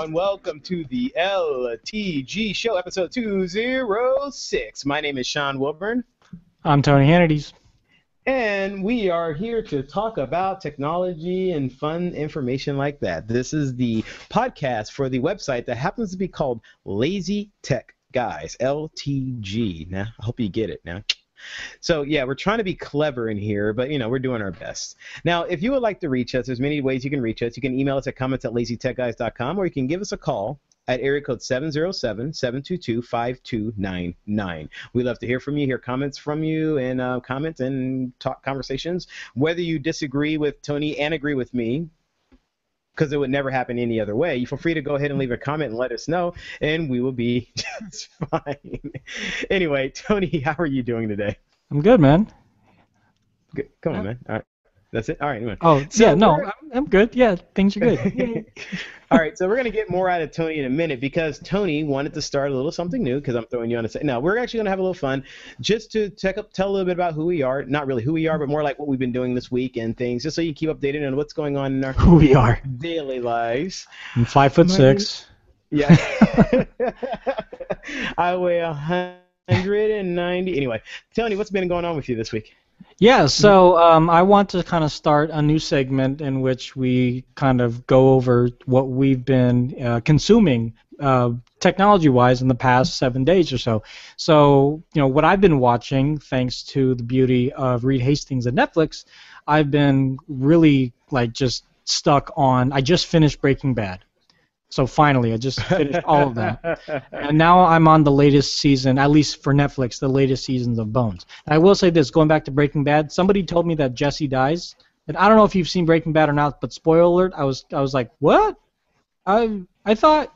Everyone. Welcome to the LTG Show, episode 206. My name is Sean Wilburn. I'm Tony Hannity's. And we are here to talk about technology and fun information like that. This is the podcast for the website that happens to be called Lazy Tech Guys, LTG. Now, I hope you get it now. So yeah, we're trying to be clever in here, but you know we're doing our best. Now, if you would like to reach us, there's many ways you can reach us. You can email us at comments at lazytechguys.com, or you can give us a call at area code 707-722-5299. We love to hear from you, hear comments from you, and uh, comments and talk conversations. Whether you disagree with Tony and agree with me, because it would never happen any other way. You feel free to go ahead and leave a comment and let us know, and we will be just fine. anyway, Tony, how are you doing today? I'm good, man. Good. Come on, man. All right. That's it. All right. Anyway. Oh, so yeah. No, I'm, I'm good. Yeah, things are good. All right. So we're gonna get more out of Tony in a minute because Tony wanted to start a little something new because I'm throwing you on a set. No, we're actually gonna have a little fun, just to up, tell a little bit about who we are. Not really who we are, but more like what we've been doing this week and things, just so you keep updated on what's going on in our who we are daily lives. I'm five foot six. Yeah. I weigh a 190. Anyway, Tony, what's been going on with you this week? Yeah, so um, I want to kind of start a new segment in which we kind of go over what we've been uh, consuming uh, technology-wise in the past seven days or so. So, you know, what I've been watching, thanks to the beauty of Reed Hastings and Netflix, I've been really like just stuck on. I just finished Breaking Bad. So finally, I just finished all of that, and now I'm on the latest season, at least for Netflix, the latest seasons of Bones. And I will say this, going back to Breaking Bad, somebody told me that Jesse dies, and I don't know if you've seen Breaking Bad or not, but spoiler alert, I was I was like, what? I I thought.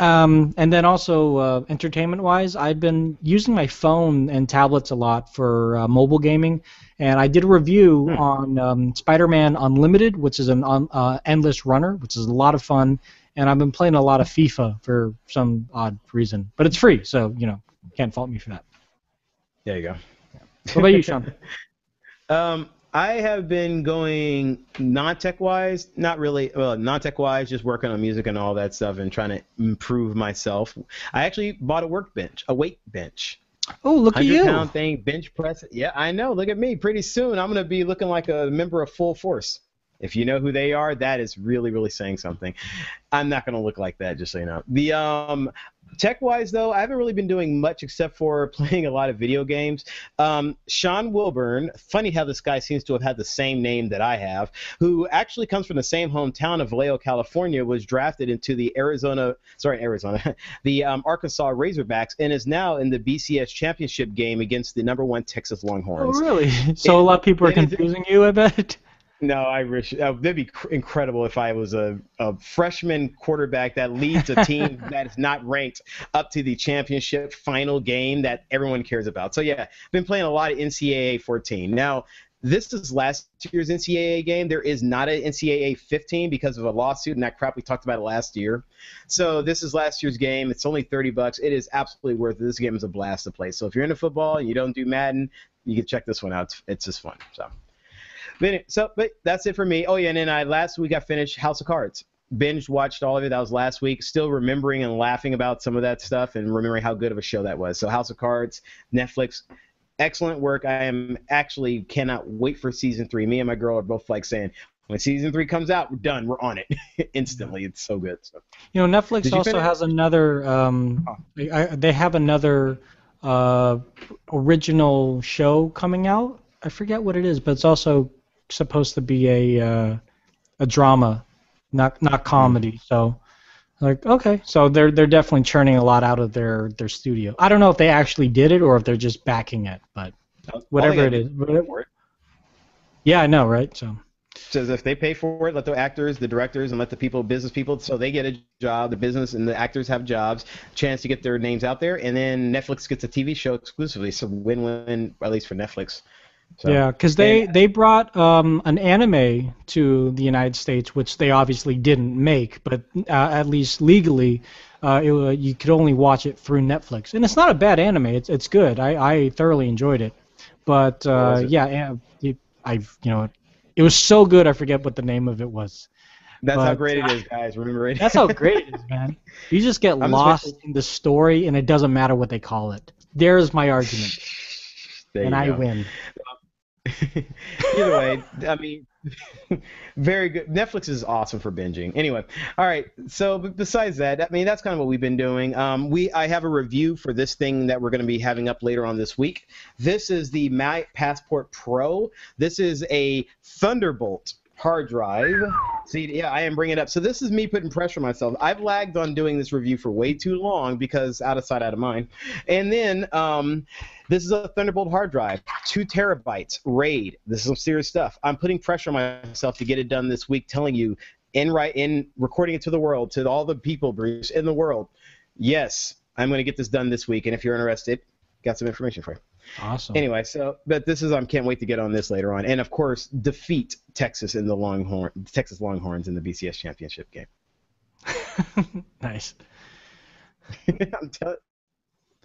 Um, and then also uh, entertainment-wise, I've been using my phone and tablets a lot for uh, mobile gaming, and I did a review hmm. on um, Spider-Man Unlimited, which is an uh, endless runner, which is a lot of fun and I've been playing a lot of FIFA for some odd reason. But it's free, so you know, can't fault me for that. There you go. What about you, Sean? um, I have been going non-tech wise, not really, well, non-tech wise, just working on music and all that stuff and trying to improve myself. I actually bought a workbench, a weight bench. Oh, look at you! Pound thing, bench press. Yeah, I know. Look at me. Pretty soon, I'm gonna be looking like a member of Full Force. If you know who they are, that is really, really saying something. I'm not going to look like that, just so you know. The um, tech-wise, though, I haven't really been doing much except for playing a lot of video games. Um, Sean Wilburn, funny how this guy seems to have had the same name that I have, who actually comes from the same hometown of Vallejo, California, was drafted into the Arizona, sorry, Arizona, the um, Arkansas Razorbacks, and is now in the BCS championship game against the number one Texas Longhorns. Oh, really? So and, a lot of people are confusing you, I bet. No, I wish uh, that'd be cr- incredible if I was a, a freshman quarterback that leads a team that is not ranked up to the championship final game that everyone cares about. So yeah, I've been playing a lot of NCAA 14. Now, this is last year's NCAA game. There is not an NCAA 15 because of a lawsuit and that crap we talked about last year. So this is last year's game. It's only 30 bucks. It is absolutely worth it. This game is a blast to play. So if you're into football and you don't do Madden, you can check this one out. It's, it's just fun. So. But so, but that's it for me. Oh yeah, and then I last week I finished House of Cards. Binge watched all of it. That was last week. Still remembering and laughing about some of that stuff and remembering how good of a show that was. So House of Cards, Netflix, excellent work. I am actually cannot wait for season three. Me and my girl are both like saying, when season three comes out, we're done. We're on it instantly. It's so good. So. You know, Netflix you also finish? has another. Um, oh. I, they have another uh, original show coming out. I forget what it is, but it's also supposed to be a uh, a drama, not not comedy. So like okay, so they're they're definitely churning a lot out of their their studio. I don't know if they actually did it or if they're just backing it, but whatever it is. Whatever. Yeah, I know, right? So. Says if they pay for it, let the actors, the directors, and let the people, business people, so they get a job. The business and the actors have jobs, chance to get their names out there, and then Netflix gets a TV show exclusively. So win-win, at least for Netflix. So, yeah, because they they brought um, an anime to the United States, which they obviously didn't make, but uh, at least legally, uh, it, uh, you could only watch it through Netflix, and it's not a bad anime. It's it's good. I, I thoroughly enjoyed it, but uh, it? yeah, it, I you know it was so good. I forget what the name of it was, That's how great it uh, guys. Remember it. That's how great it is, man. You just get just lost waiting- in the story, and it doesn't matter what they call it. There's my argument, There and I go. win. Either way, I mean, very good. Netflix is awesome for binging. Anyway, all right. So besides that, I mean, that's kind of what we've been doing. Um, we I have a review for this thing that we're going to be having up later on this week. This is the My Passport Pro. This is a Thunderbolt hard drive. See, yeah, I am bringing it up. So this is me putting pressure on myself. I've lagged on doing this review for way too long because out of sight, out of mind. And then um, this is a Thunderbolt hard drive, two terabytes, RAID. This is some serious stuff. I'm putting pressure on myself to get it done this week, telling you in right in recording it to the world, to all the people, Bruce, in the world. Yes, I'm going to get this done this week, and if you're interested, got some information for you. Awesome. Anyway, so but this is I can't wait to get on this later on, and of course defeat Texas in the Longhorn Texas Longhorns in the BCS championship game. nice. I'm telling.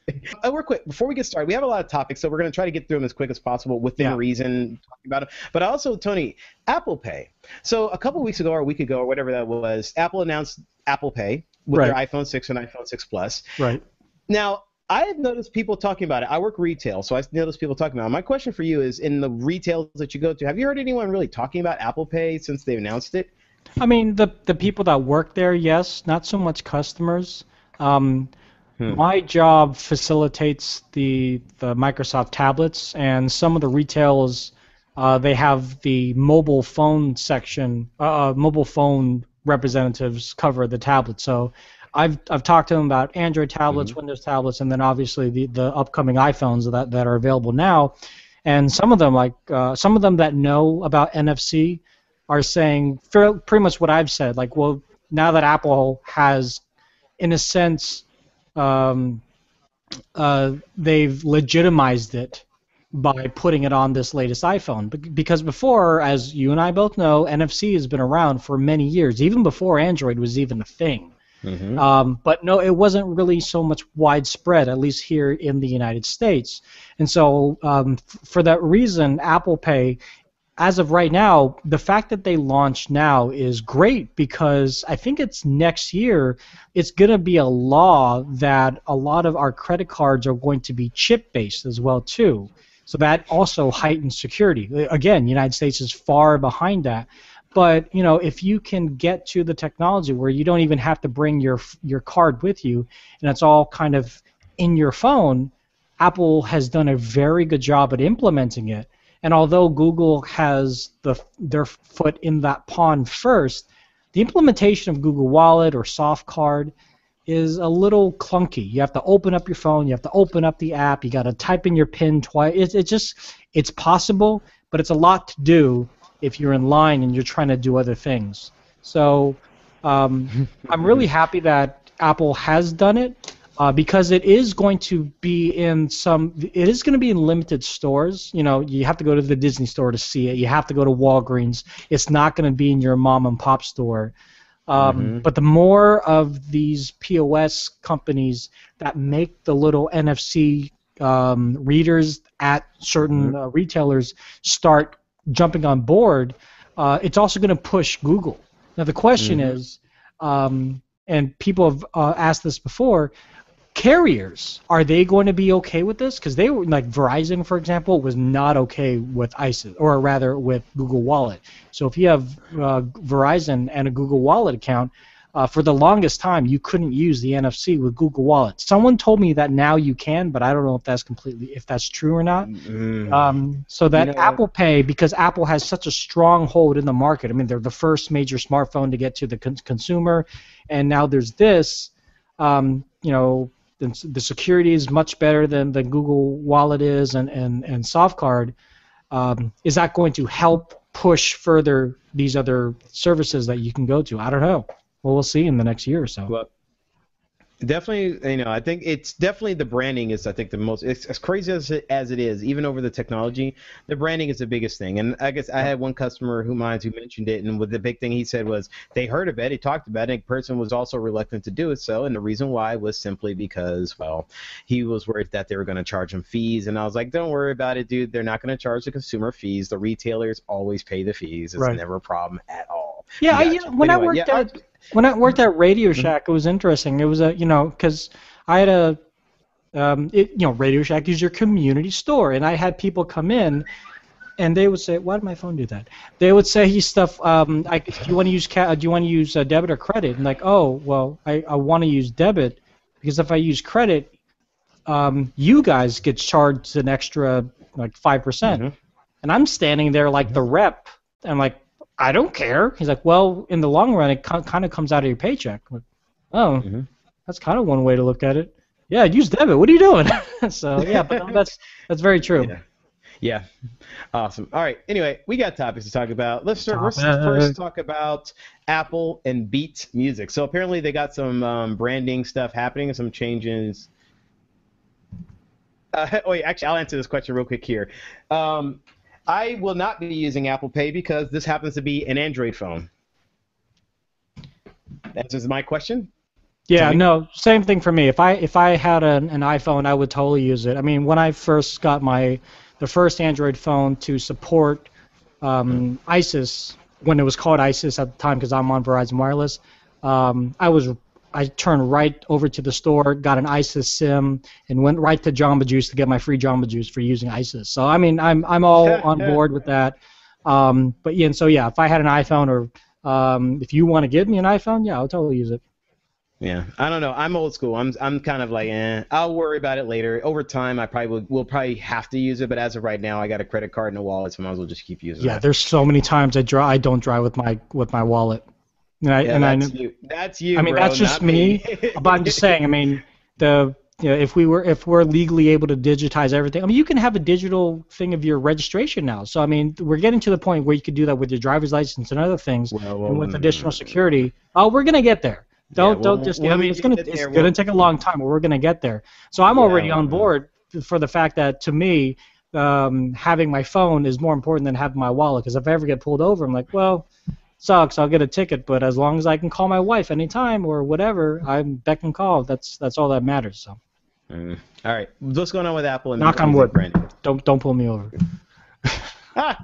Oh, we're quick. Before we get started, we have a lot of topics, so we're going to try to get through them as quick as possible within Yeah. reason, talking about it. But also, Tony, Apple Pay. So a couple weeks ago, or a week ago, or whatever that was, Apple announced Apple Pay with their iPhone 6 and iPhone 6 Plus. Right. Now, I have noticed people talking about it. I work retail, so I noticed people talking about it. My question for you is in the retails that you go to, have you heard anyone really talking about Apple Pay since they announced it? I mean, the the people that work there, yes, not so much customers. Um, Hmm. My job facilitates the the Microsoft tablets, and some of the retails uh, they have the mobile phone section, uh, uh, mobile phone representatives cover the tablet. So I've I've talked to them about Android tablets, Windows tablets, and then obviously the the upcoming iPhones that that are available now. And some of them, like uh, some of them that know about NFC, are saying fair, pretty much what I've said. Like, well, now that Apple has, in a sense, um, uh, they've legitimized it by putting it on this latest iPhone. Because before, as you and I both know, NFC has been around for many years, even before Android was even a thing. Mm-hmm. Um, but no, it wasn't really so much widespread, at least here in the United States. And so, um, f- for that reason, Apple Pay, as of right now, the fact that they launched now is great because I think it's next year, it's going to be a law that a lot of our credit cards are going to be chip based as well too. So that also heightens security. Again, United States is far behind that. But you know, if you can get to the technology where you don't even have to bring your your card with you, and it's all kind of in your phone, Apple has done a very good job at implementing it. And although Google has the their foot in that pond first, the implementation of Google Wallet or Softcard is a little clunky. You have to open up your phone, you have to open up the app, you got to type in your PIN twice. It's it just it's possible, but it's a lot to do if you're in line and you're trying to do other things. So um, I'm really happy that Apple has done it uh, because it is going to be in some. It is going to be in limited stores. You know, you have to go to the Disney store to see it. You have to go to Walgreens. It's not going to be in your mom and pop store. Um, Mhm. But the more of these POS companies that make the little NFC um, readers at certain uh, retailers start jumping on board, uh, it's also going to push Google. Now the question Mhm. is, um, and people have uh, asked this before, carriers are they going to be okay with this? Because they were like Verizon, for example, was not okay with ISIS, or rather with Google Wallet. So if you have uh, Verizon and a Google Wallet account, uh, for the longest time you couldn't use the NFC with Google Wallet. Someone told me that now you can, but I don't know if that's completely if that's true or not. Mm. Um, so that You know- Apple Pay, because Apple has such a strong hold in the market. I mean, they're the first major smartphone to get to the con- consumer, and now there's this. Um, you know, the, security is much better than the Google Wallet is, and and and Softcard. Um, is that going to help push further these other services that you can go to? I don't know. Well, we'll see in the next year or so. Well, definitely, you know, I think it's definitely the branding is, I think, the most. It's as crazy as it, as it is, even over the technology, the branding is the biggest thing. And I guess I had one customer who mine who mentioned it, and with the big thing he said was they heard of it, he talked about it, and the person was also reluctant to do it. So, and the reason why was simply because, well, he was worried that they were going to charge him fees, and I was like, don't worry about it, dude. They're not going to charge the consumer fees. The retailers always pay the fees. It's Right. never a problem at all. Yeah, I, you know, when I worked yeah, at when I worked at Radio Mm-hmm. Shack, it was interesting. It was a you know because I had a um, it, you know Radio Shack is your community store, and I had people come in. And they would say, "Why did my phone do that?" They would say stuff. Um, I, do you want to use ca- Do you want to use uh, debit or credit? And like, oh, well, I, I want to use debit because if I use credit, um, you guys get charged an extra like five percent. Mhm. And I'm standing there like the rep, and like, I don't care. He's like, well, in the long run, it kind of comes out of your paycheck. Like, oh, Mhm. that's kind of one way to look at it. Yeah, use debit. What are you doing? so yeah, but no, that's that's very true. Yeah. Yeah. Awesome. All right. Anyway, we got topics to talk about. Let's start. Let's first talk about Apple and Beats Music. So apparently they got some um, branding stuff happening and some changes. Uh, wait, actually, I'll answer this question real quick here. Um, I will not be using Apple Pay because this happens to be an Android phone. That answers my question. Yeah, no, same thing for me. If I if I had an, an iPhone, I would totally use it. I mean, when I first got my the first Android phone to support um, ISIS, when it was called ISIS at the time, because I'm on Verizon Wireless, um, I was I turned right over to the store, got an ISIS SIM, and went right to Jamba Juice to get my free Jamba Juice for using ISIS. So I mean, I'm I'm all on board with that. Um, but yeah, and so yeah, if I had an iPhone or um, if you want to give me an iPhone, yeah, I'll totally use it. Yeah, I don't know. I'm old school. I'm I'm kind of like, eh. I'll worry about it later. Over time, I probably will, will probably have to use it, but as of right now, I got a credit card and a wallet, so I might as well just keep using Yeah, it. Yeah, there's so many times I draw I don't drive with my with my wallet. And I Yeah, and I that's kn- you. That's you. I mean bro, that's just not me. but I'm just saying, I mean the you know, if we were if we're legally able to digitize everything, I mean you can have a digital thing of your registration now. So I mean we're getting to the point where you could do that with your driver's license and other things, Well, well, and with mm, additional security. Oh, we're gonna get there. Don't Yeah, don't just. we'll I mean, it's gonna it's there. gonna take a long time, but we're gonna get there. So I'm Yeah, already on board for the fact that to me, um, having my phone is more important than having my wallet. Because if I ever get pulled over, I'm like, well, sucks. I'll get a ticket, but as long as I can call my wife anytime or whatever, I'm beck and call. That's that's all that matters. So Mm. All right, what's going on with Apple and Knock on wood. Brandon. don't don't pull me over. Ah!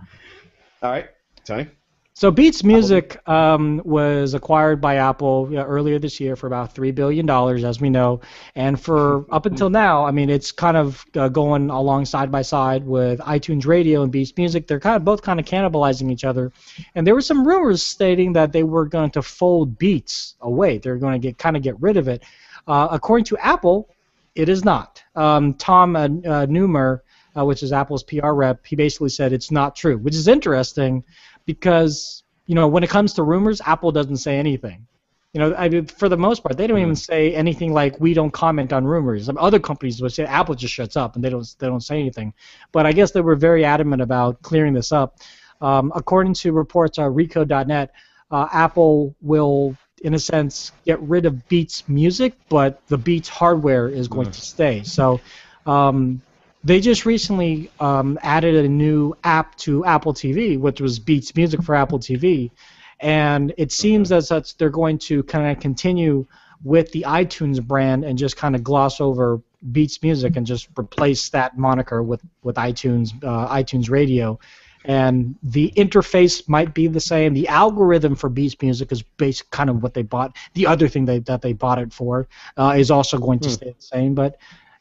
All right, Tony. So Beats Music um, was acquired by Apple earlier this year for about three billion dollars, as we know, and for up until now, I mean, it's kind of uh, going along side by side with iTunes Radio and Beats Music. They're kind of both kind of cannibalizing each other, and there were some rumors stating that they were going to fold Beats away. They're going to get kind of get rid of it. Uh, according to Apple, it is not. Um, Tom uh, uh, Neumayr, uh, which is Apple's PR rep, he basically said it's not true, which is interesting because you know when it comes to rumors, Apple doesn't say anything. You know, I mean, for the most part, they don't even say anything like we don't comment on rumors. Other companies would say Apple just shuts up and they don't they don't say anything. But I guess they were very adamant about clearing this up. Um, according to reports on Recode.net, uh, Apple will, in a sense, get rid of Beats Music, but the Beats hardware is going to stay. So. Um, they just recently um, added a new app to Apple TV, which was Beats Music for Apple TV, and it seems as such they're going to kind of continue with the iTunes brand and just kind of gloss over Beats Music and just replace that moniker with with iTunes uh, iTunes Radio. And the interface might be the same. The algorithm for Beats Music is based kind of what they bought. The other thing they, that they bought it for uh, is also going to stay the same. But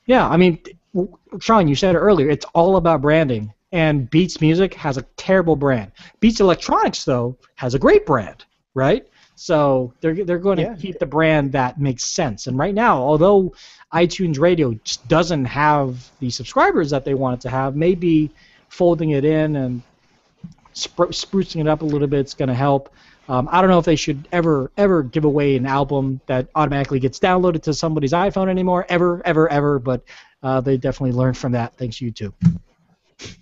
yeah, I mean, Sean, you said it earlier. It's all about branding, and Beats Music has a terrible brand. Beats Electronics, though, has a great brand, right? So they're they're going to Yeah. keep the brand that makes sense. And right now, although iTunes Radio just doesn't have the subscribers that they want it to have, maybe folding it in and spru- sprucing it up a little bit is going to help. Um, I don't know if they should ever ever give away an album that automatically gets downloaded to somebody's iPhone anymore, ever, ever, ever. But uh, they definitely learned from that. Thanks YouTube.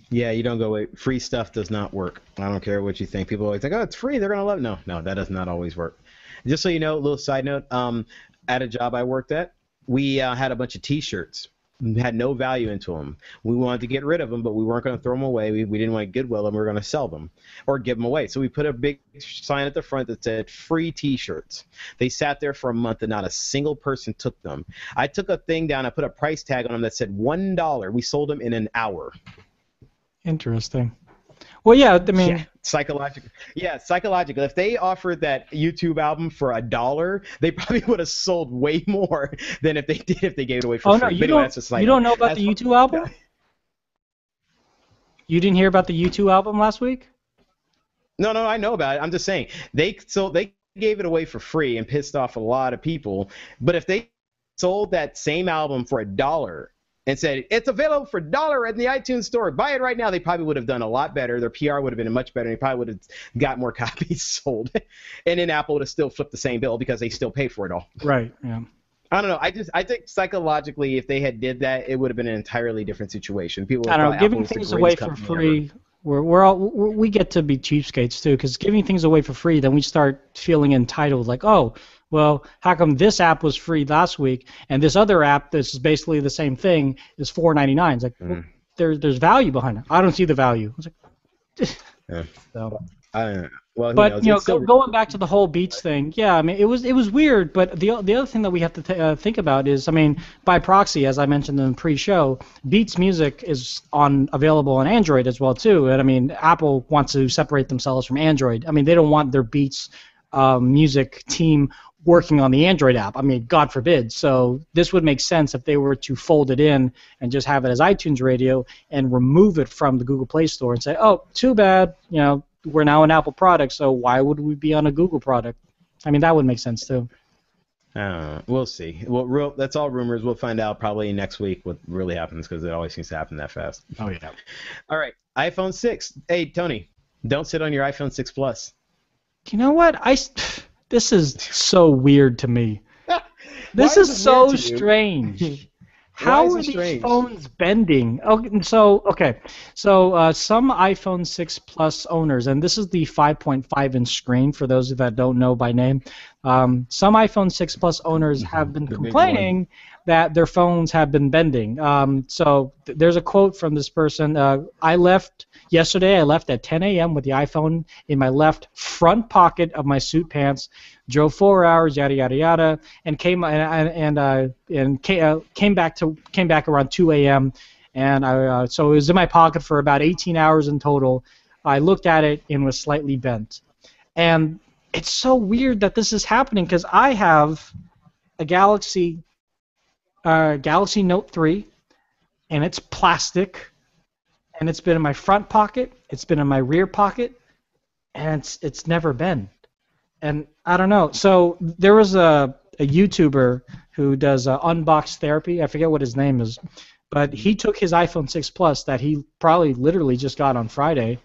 Yeah, you don't go away. Free stuff does not work. I don't care what you think. People always think, oh, it's free. They're gonna love. it. No, no, that does not always work. Just so you know, a little side note. Um, at a job I worked at, we uh, had a bunch of T-shirts. We had no value into them. We wanted to get rid of them, but we weren't going to throw them away. We, we didn't want to goodwill them. We were going to sell them or give them away. So we put a big sign at the front that said "free T-shirts." They sat there for a month, and not a single person took them. I took a thing down. I put a price tag on them that said one dollar. We sold them in an hour. Interesting. Well, yeah. I mean, Yeah. Psychological. Yeah, psychological. If they offered that YouTube album for a dollar, they probably would have sold way more than if they did if they gave it away for oh, free. no, you don't, like you don't know about the. U2 album? You didn't hear about the U2 album last week? No, no, I know about it. I'm just saying they so they gave it away for free and pissed off a lot of people. But if they sold that same album for a dollar and said it's available for a dollar in the iTunes store, buy it right now, they probably would have done a lot better. Their PR would have been much better. They probably would have got more copies sold, and then Apple would have still flipped the same bill because they still pay for it all. Right. Yeah. I don't know. I just I think psychologically, if they had did that, it would have been an entirely different situation. People would I don't know. Giving Apple was the things away for free ever. We're we're all we're, we get to be cheapskates too, because giving things away for free, then we start feeling entitled. Like, oh, well, how come this app was free last week and this other app that's basically the same thing is four ninety nine? It's like, well, Mm. there's there's value behind it. I don't see the value. Like, Yeah. so. I don't know. Well, But knows? you know, still- going back to the whole Beats thing, yeah, I mean, it was it was weird. But the the other thing that we have to t- uh, think about is, I mean, by proxy, as I mentioned in the pre-show, Beats Music is on available on Android as well too. And I mean, Apple wants to separate themselves from Android. I mean, they don't want their Beats um, music team working on the Android app. I mean, God forbid. So this would make sense if they were to fold it in and just have it as iTunes Radio and remove it from the Google Play Store and say, oh, too bad, you know, we're now an Apple product, so why would we be on a Google product? I mean, that would make sense too. I. We'll see. Well, real, that's all rumors. We'll find out probably next week what really happens because it always seems to happen that fast. Oh yeah. All right, iPhone 6. Hey, Tony, don't sit on your iPhone 6 Plus. You know what? I this is so weird to me. This Why is, so weird to you? strange. How are these strange? phones bending? Okay, so okay, so uh, some iPhone 6 Plus owners, and this is the 5.5 inch screen for those that don't know by name. Um, some iPhone 6 Plus owners have been Mm-hmm. the big complaining that their phones have been bending. Um, so th- there's a quote from this person. Uh, I left yesterday. I left at 10 a.m. with the iPhone in my left front pocket of my suit pants. Drove four hours, yada yada yada, and came and and uh, and came, uh, came back to came back around 2 a.m. And I, uh, so it was in my pocket for about 18 hours in total. I looked at it and was slightly bent. And it's so weird that this is happening because I have a Galaxy uh, Galaxy Note 3, and it's plastic, and it's been in my front pocket, it's been in my rear pocket, and it's it's never been. And I don't know. So there was a, a YouTuber who does uh, unbox therapy. I forget what his name is, but he took his iPhone 6 Plus that he probably literally just got on Friday,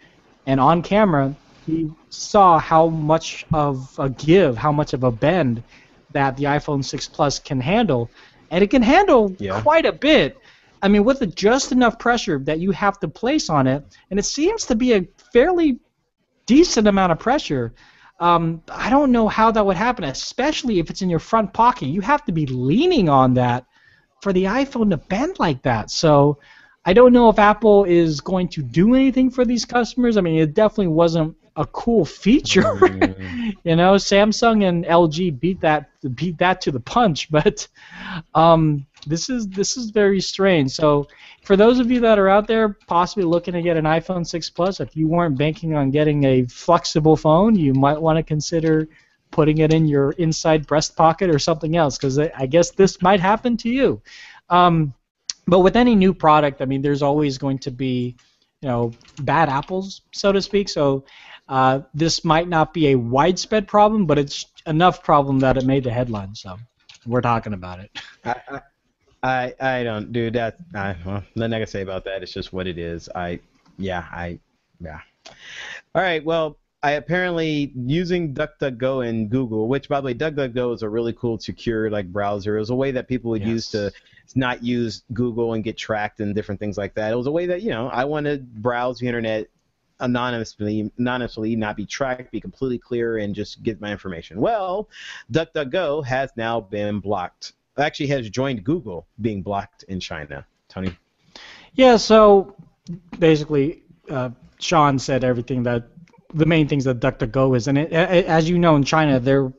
and on camera he saw how much of a give, how much of a bend that the iPhone 6 Plus can handle, and it can handle Yeah. quite a bit. I mean, with the just enough pressure that you have to place on it, and it seems to be a fairly decent amount of pressure. Um, I don't know how that would happen, especially if it's in your front pocket. You have to be leaning on that for the iPhone to bend like that. So I don't know if Apple is going to do anything for these customers. I mean, it definitely wasn't a cool feature. Mm. you know, Samsung and LG beat that beat that to the punch, but um, this is this is very strange. So for those of you that are out there possibly looking to get an iPhone 6 Plus, if you weren't banking on getting a flexible phone, you might want to consider putting it in your inside breast pocket or something else, because I guess this might happen to you. Um, but with any new product, I mean, there's always going to be, you know, bad apples, so to speak. So uh, this might not be a widespread problem, but it's enough problem that it made the headlines. So we're talking about it. I, I, I, don't, do That, I, well, nothing I can say about that. It's just what it is. I, yeah, I, yeah. All right. Well, I apparently using DuckDuckGo and Google, which by the way, DuckDuckGo is a really cool, secure like browser. It was a way that people would use to not use Google and get tracked and different things like that. It was a way that you know I want to browse the internet anonymously, anonymously, not be tracked, be completely clear, and just get my information. Well, DuckDuckGo has now been blocked. Actually, has joined Google being blocked in China. Tony. Yeah. So basically, uh, Sean said everything that the main things that DuckDuckGo is, and it, as you know, in China, they're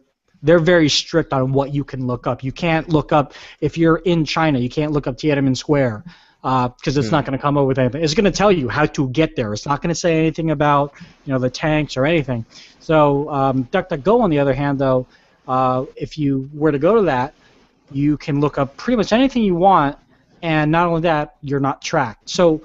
they're very strict on what you can look up. You can't look up if you're in China. You can't look up Tiananmen Square. Because uh, it's not going to come up with anything. It's going to tell you how to get there. It's not going to say anything about you know the tanks or anything. So um, DuckDuckGo, on the other hand, though, uh, if you were to go to that, you can look up pretty much anything you want, and not only that, you're not tracked. So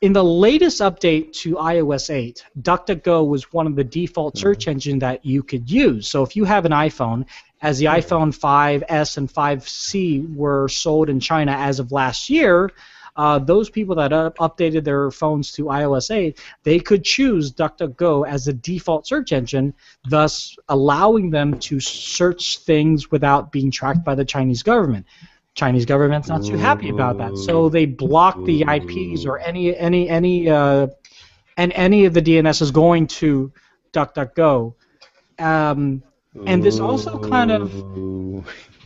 in the latest update to iOS 8, DuckDuckGo was one of the default mm-hmm. search engine that you could use. So if you have an iPhone, as the mm-hmm. iPhone 5S and 5C were sold in China as of last year, uh, those people that up- updated their phones to iOS 8, they could choose DuckDuckGo as a default search engine, thus allowing them to search things without being tracked by the Chinese government. Chinese government's not too happy about that, so they block the IPs or any any any uh, and any of the DNS is going to DuckDuckGo. Um, and this also kind of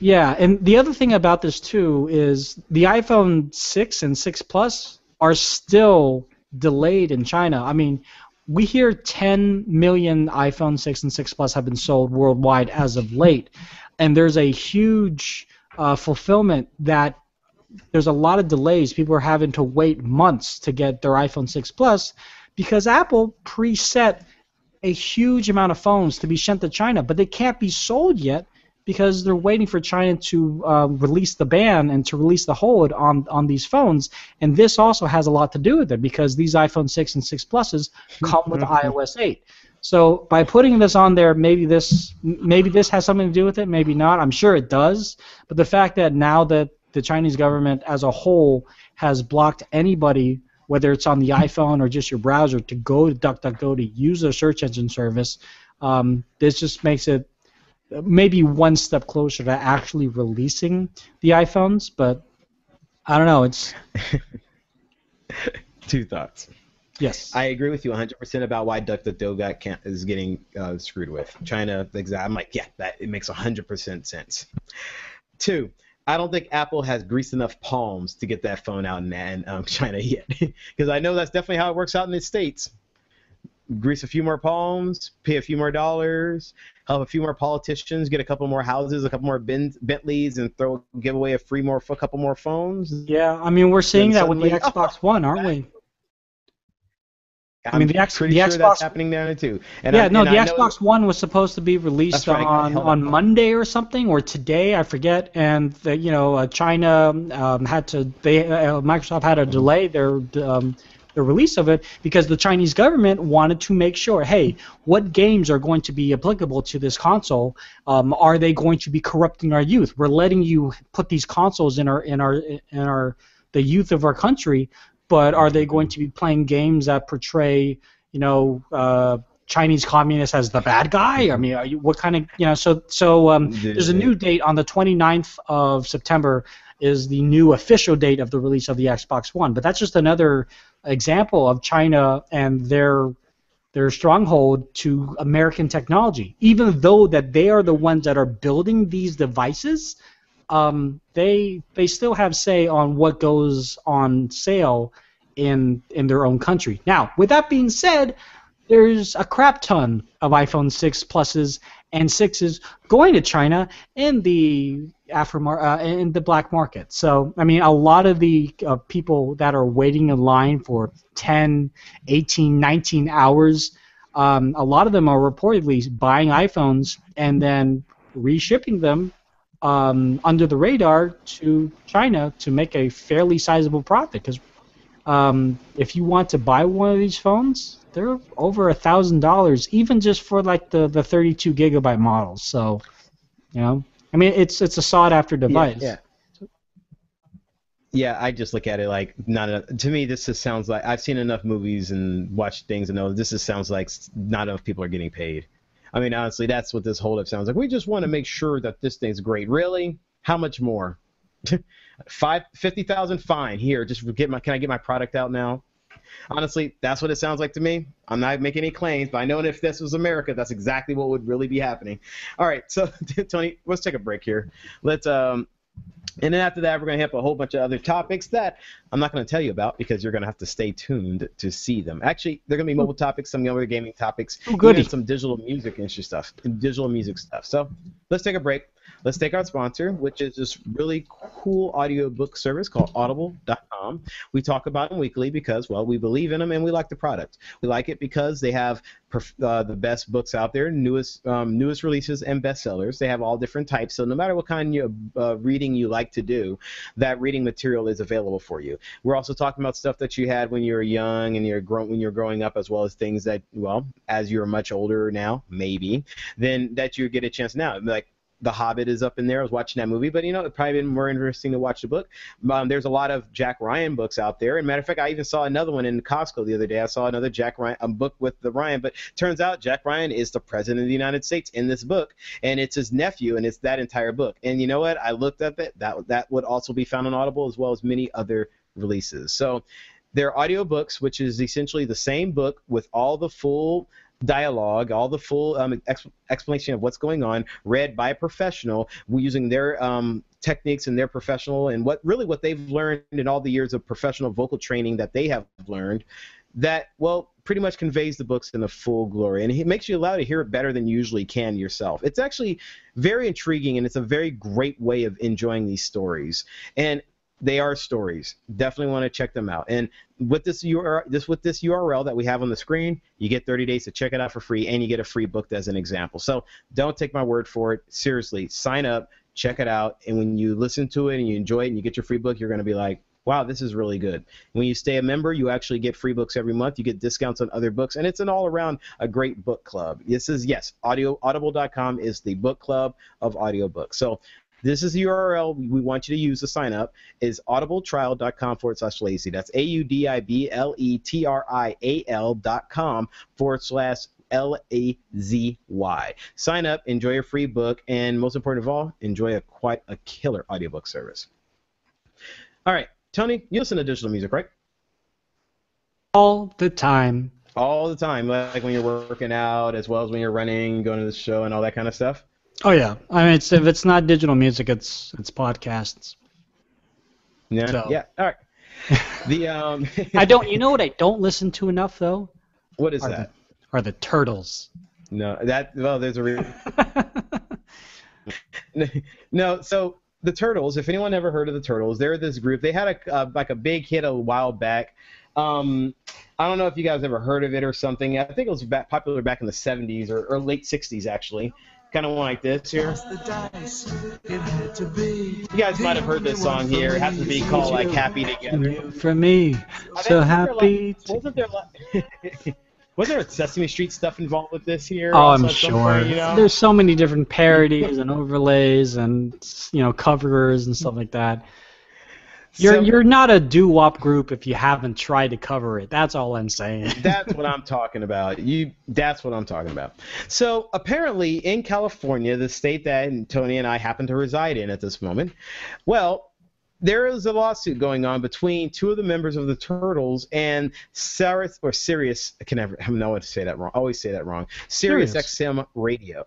yeah, and the other thing about this too is the iPhone 6 and 6 Plus are still delayed in China. I mean, we hear 10 million iPhone 6 and 6 Plus have been sold worldwide as of late, and there's a huge uh, fulfillment that there's a lot of delays. People are having to wait months to get their iPhone 6 Plus because Apple preset a huge amount of phones to be sent to China, but they can't be sold yet because they're waiting for China to uh, release the ban and to release the hold on, on these phones. And this also has a lot to do with it because these iPhone 6 and 6 Pluses come with iOS 8. So by putting this on there, maybe this maybe this has something to do with it, maybe not. I'm sure it does. But the fact that now that the Chinese government as a whole has blocked anybody, whether it's on the iPhone or just your browser, to go to DuckDuckGo to use a search engine service, um, this just makes it maybe one step closer to actually releasing the iPhones. But I don't know. It's two thoughts. Yes. I agree with you 100% about why DuckDuckGo got can- is getting uh, screwed with. China, exactly. I'm like, yeah, that it makes 100% sense. Two, I don't think Apple has greased enough palms to get that phone out in, in um, China yet, because I know that's definitely how it works out in the states. Grease a few more palms, pay a few more dollars, help a few more politicians get a couple more houses, a couple more ben- Bentleys, and throw give away a free more a couple more phones. Yeah, I mean we're seeing that with the Xbox oh, One, aren't we? i mean, the, X, the sure Xbox that's happening there too. And yeah, I, no, the Xbox One was supposed to be released right, on on Monday or something, or today, I forget. And the, you know, uh, China um, had to they uh, Microsoft had to delay their um, the release of it because the Chinese government wanted to make sure, hey, what games are going to be applicable to this console? Um, are they going to be corrupting our youth? We're letting you put these consoles in our in our in our the youth of our country but are they going to be playing games that portray, you know, uh, Chinese communists as the bad guy? I mean, you, what kind of, you know, so so um, there's a new date on the 29th of September is the new official date of the release of the Xbox One, but that's just another example of China and their their stronghold to American technology. Even though that they are the ones that are building these devices, um, they they still have say on what goes on sale in in their own country. Now, with that being said, there's a crap ton of iPhone 6 pluses and 6s going to China in the aftermar- uh, in the black market. So, I mean, a lot of the uh, people that are waiting in line for 10, 18, 19 hours, um, a lot of them are reportedly buying iPhones and then reshipping them um, under the radar to China to make a fairly sizable profit. Because um, if you want to buy one of these phones, they're over a thousand dollars, even just for like the, the 32 gigabyte models. So, you know, I mean, it's it's a sought after device. Yeah. yeah. Yeah, I just look at it like not enough. To me, this just sounds like I've seen enough movies and watched things and know this just sounds like not enough people are getting paid. I mean, honestly, that's what this holdup sounds like. We just want to make sure that this thing's great. Really? How much more? Five fifty thousand? Fine. Here, just get my. Can I get my product out now? Honestly, that's what it sounds like to me. I'm not making any claims, but I know if this was America, that's exactly what would really be happening. All right, so Tony, let's take a break here. Let's um, and then after that, we're going to have a whole bunch of other topics that I'm not going to tell you about because you're going to have to stay tuned to see them. Actually, they're going to be mobile topics, some other gaming topics, oh, some digital music and stuff, digital music stuff. So let's take a break. Let's take our sponsor, which is this really cool audiobook service called Audible.com. We talk about them weekly because, well, we believe in them and we like the product. We like it because they have uh, the best books out there, newest um, newest releases and bestsellers. They have all different types, so no matter what kind of uh, reading you like to do, that reading material is available for you. We're also talking about stuff that you had when you were young and you're grow- when you're growing up, as well as things that, well, as you're much older now, maybe, then that you get a chance now. Like the Hobbit is up in there. I was watching that movie, but you know, it'd probably been more interesting to watch the book. Um, there's a lot of Jack Ryan books out there. And matter of fact, I even saw another one in Costco the other day. I saw another Jack Ryan a book with the Ryan, but turns out Jack Ryan is the president of the United States in this book, and it's his nephew, and it's that entire book. And you know what? I looked up it. That that would also be found on Audible as well as many other releases. So they're audiobooks, which is essentially the same book with all the full dialogue, all the full um, ex- explanation of what's going on, read by a professional using their um, techniques and their professional and what really what they've learned in all the years of professional vocal training that they have learned. That well, pretty much conveys the books in the full glory, and it makes you allow to hear it better than you usually can yourself. It's actually very intriguing, and it's a very great way of enjoying these stories. And they are stories. Definitely want to check them out. And with this URL, this with this URL that we have on the screen, you get 30 days to check it out for free, and you get a free book as an example. So don't take my word for it. Seriously, sign up, check it out, and when you listen to it and you enjoy it and you get your free book, you're going to be like, wow, this is really good. When you stay a member, you actually get free books every month. You get discounts on other books, and it's an all-around a great book club. This is yes, audio audible.com is the book club of audiobooks. So this is the URL we want you to use to sign up is audibletrial.com forward slash lazy. That's A U D I B L E T R I A L dot com forward slash L A Z Y. Sign up, enjoy your free book, and most important of all, enjoy a quite a killer audiobook service. All right, Tony, you listen to digital music, right? All the time. All the time, like when you're working out, as well as when you're running, going to the show, and all that kind of stuff. Oh yeah, I mean, it's, if it's not digital music, it's it's podcasts. Yeah. So. Yeah. All right. The um. I don't. You know what I don't listen to enough though. What is are that? The, are the turtles? No, that well, there's a reason. no, so the turtles. If anyone ever heard of the turtles, they're this group. They had a uh, like a big hit a while back. Um, I don't know if you guys ever heard of it or something. I think it was back, popular back in the 70s or, or late 60s actually kind of one like this here. You guys might have heard this song here. It has to be called like "Happy Together." For me, so happy. wasn't there? Like, was there Sesame Street stuff involved with this here? Oh, I'm sure. Point, you know? There's so many different parodies and overlays and you know covers and stuff like that. You're so, you're not a doo wop group if you haven't tried to cover it. That's all I'm saying. that's what I'm talking about. You that's what I'm talking about. So apparently in California, the state that Tony and I happen to reside in at this moment, well, there is a lawsuit going on between two of the members of the Turtles and Sirius or Sirius. I can never I know how to say that wrong. I always say that wrong. Sirius XM Radio.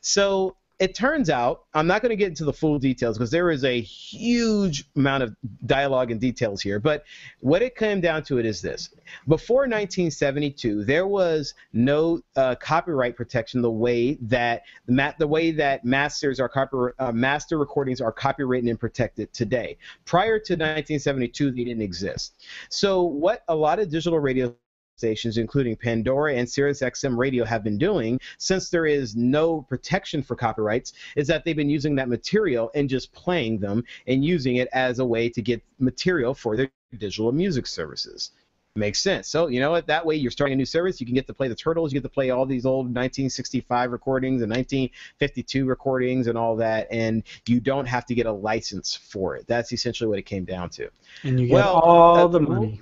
So it turns out, I'm not going to get into the full details because there is a huge amount of dialogue and details here, but what it came down to it is this. Before 1972, there was no uh, copyright protection the way that the way that masters are copy, uh, master recordings are copywritten and protected today. Prior to 1972, they didn't exist. So what a lot of digital radio stations, including Pandora and SiriusXM Radio, have been doing, since there is no protection for copyrights, is that they've been using that material and just playing them and using it as a way to get material for their digital music services. Makes sense. So, you know what? That way, you're starting a new service. You can get to play the Turtles. You get to play all these old 1965 recordings and 1952 recordings and all that, and you don't have to get a license for it. That's essentially what it came down to. And you get well, all uh, the money.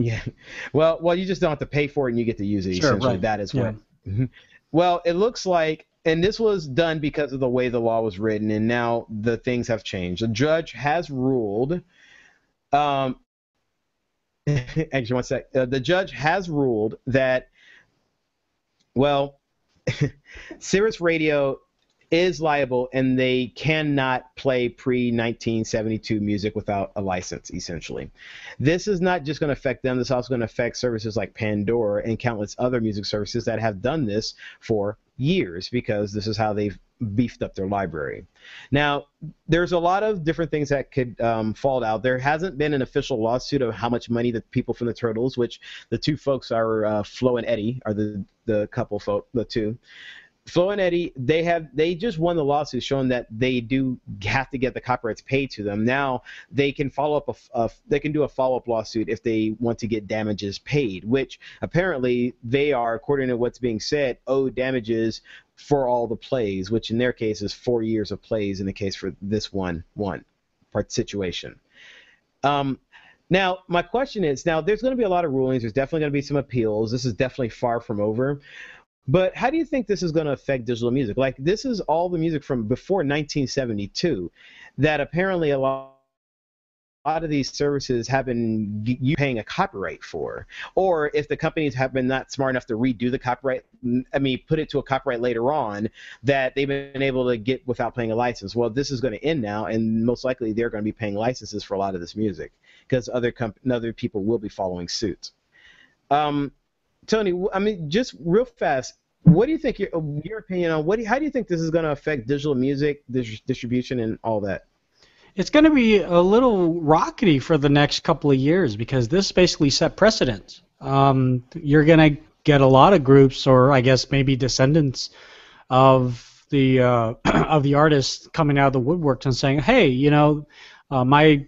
Yeah. Well, well, you just don't have to pay for it, and you get to use it. Sure, essentially, right. that is yeah. what. Mm-hmm. Well, it looks like, and this was done because of the way the law was written, and now the things have changed. The judge has ruled. Um, actually, one sec. Uh, the judge has ruled that. Well, Sirius Radio is liable and they cannot play pre 1972 music without a license, essentially. This is not just going to affect them, this is also going to affect services like Pandora and countless other music services that have done this for years because this is how they've beefed up their library. Now, there's a lot of different things that could um, fall out. There hasn't been an official lawsuit of how much money the people from the Turtles, which the two folks are uh, Flo and Eddie, are the the couple folk, the two. Flo and Eddie, they have they just won the lawsuit showing that they do have to get the copyrights paid to them. Now they can follow up a, a they can do a follow up lawsuit if they want to get damages paid, which apparently they are, according to what's being said, owed damages for all the plays, which in their case is four years of plays in the case for this one one part situation. Um, now, my question is now there's going to be a lot of rulings. There's definitely going to be some appeals. This is definitely far from over. But how do you think this is going to affect digital music? Like, this is all the music from before 1972 that apparently a lot a lot of these services have been you paying a copyright for, or if the companies have been not smart enough to redo the copyright, I mean, put it to a copyright later on, that they've been able to get without paying a license. Well, this is going to end now, and most likely they're going to be paying licenses for a lot of this music because other comp- other people will be following suit. Um, Tony, I mean, just real fast, what do you think your your opinion on what? Do how do you think this is going to affect digital music dis- distribution and all that? It's going to be a little rockety for the next couple of years because this basically set precedents. Um, you're going to get a lot of groups, or I guess maybe descendants of the uh, of the artists coming out of the woodworks and saying, "Hey, you know, uh, my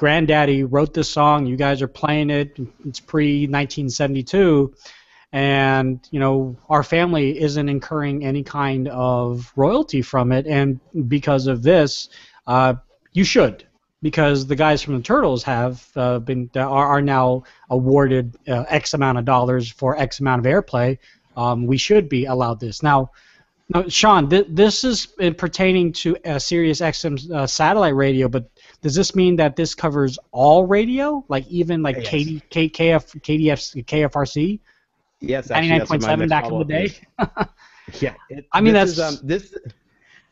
granddaddy wrote this song. You guys are playing it. It's pre 1972." and you know our family isn't incurring any kind of royalty from it and because of this uh, you should because the guys from the turtles have uh, been are, are now awarded uh, x amount of dollars for x amount of airplay um, we should be allowed this now now, Sean, th- this is pertaining to a Sirius XM uh, satellite radio, but does this mean that this covers all radio, like even like yes. KD, K, KF, KDF, KFRC? Yes, ninety nine point seven back in the day. yeah, it, I mean that's is, um, this.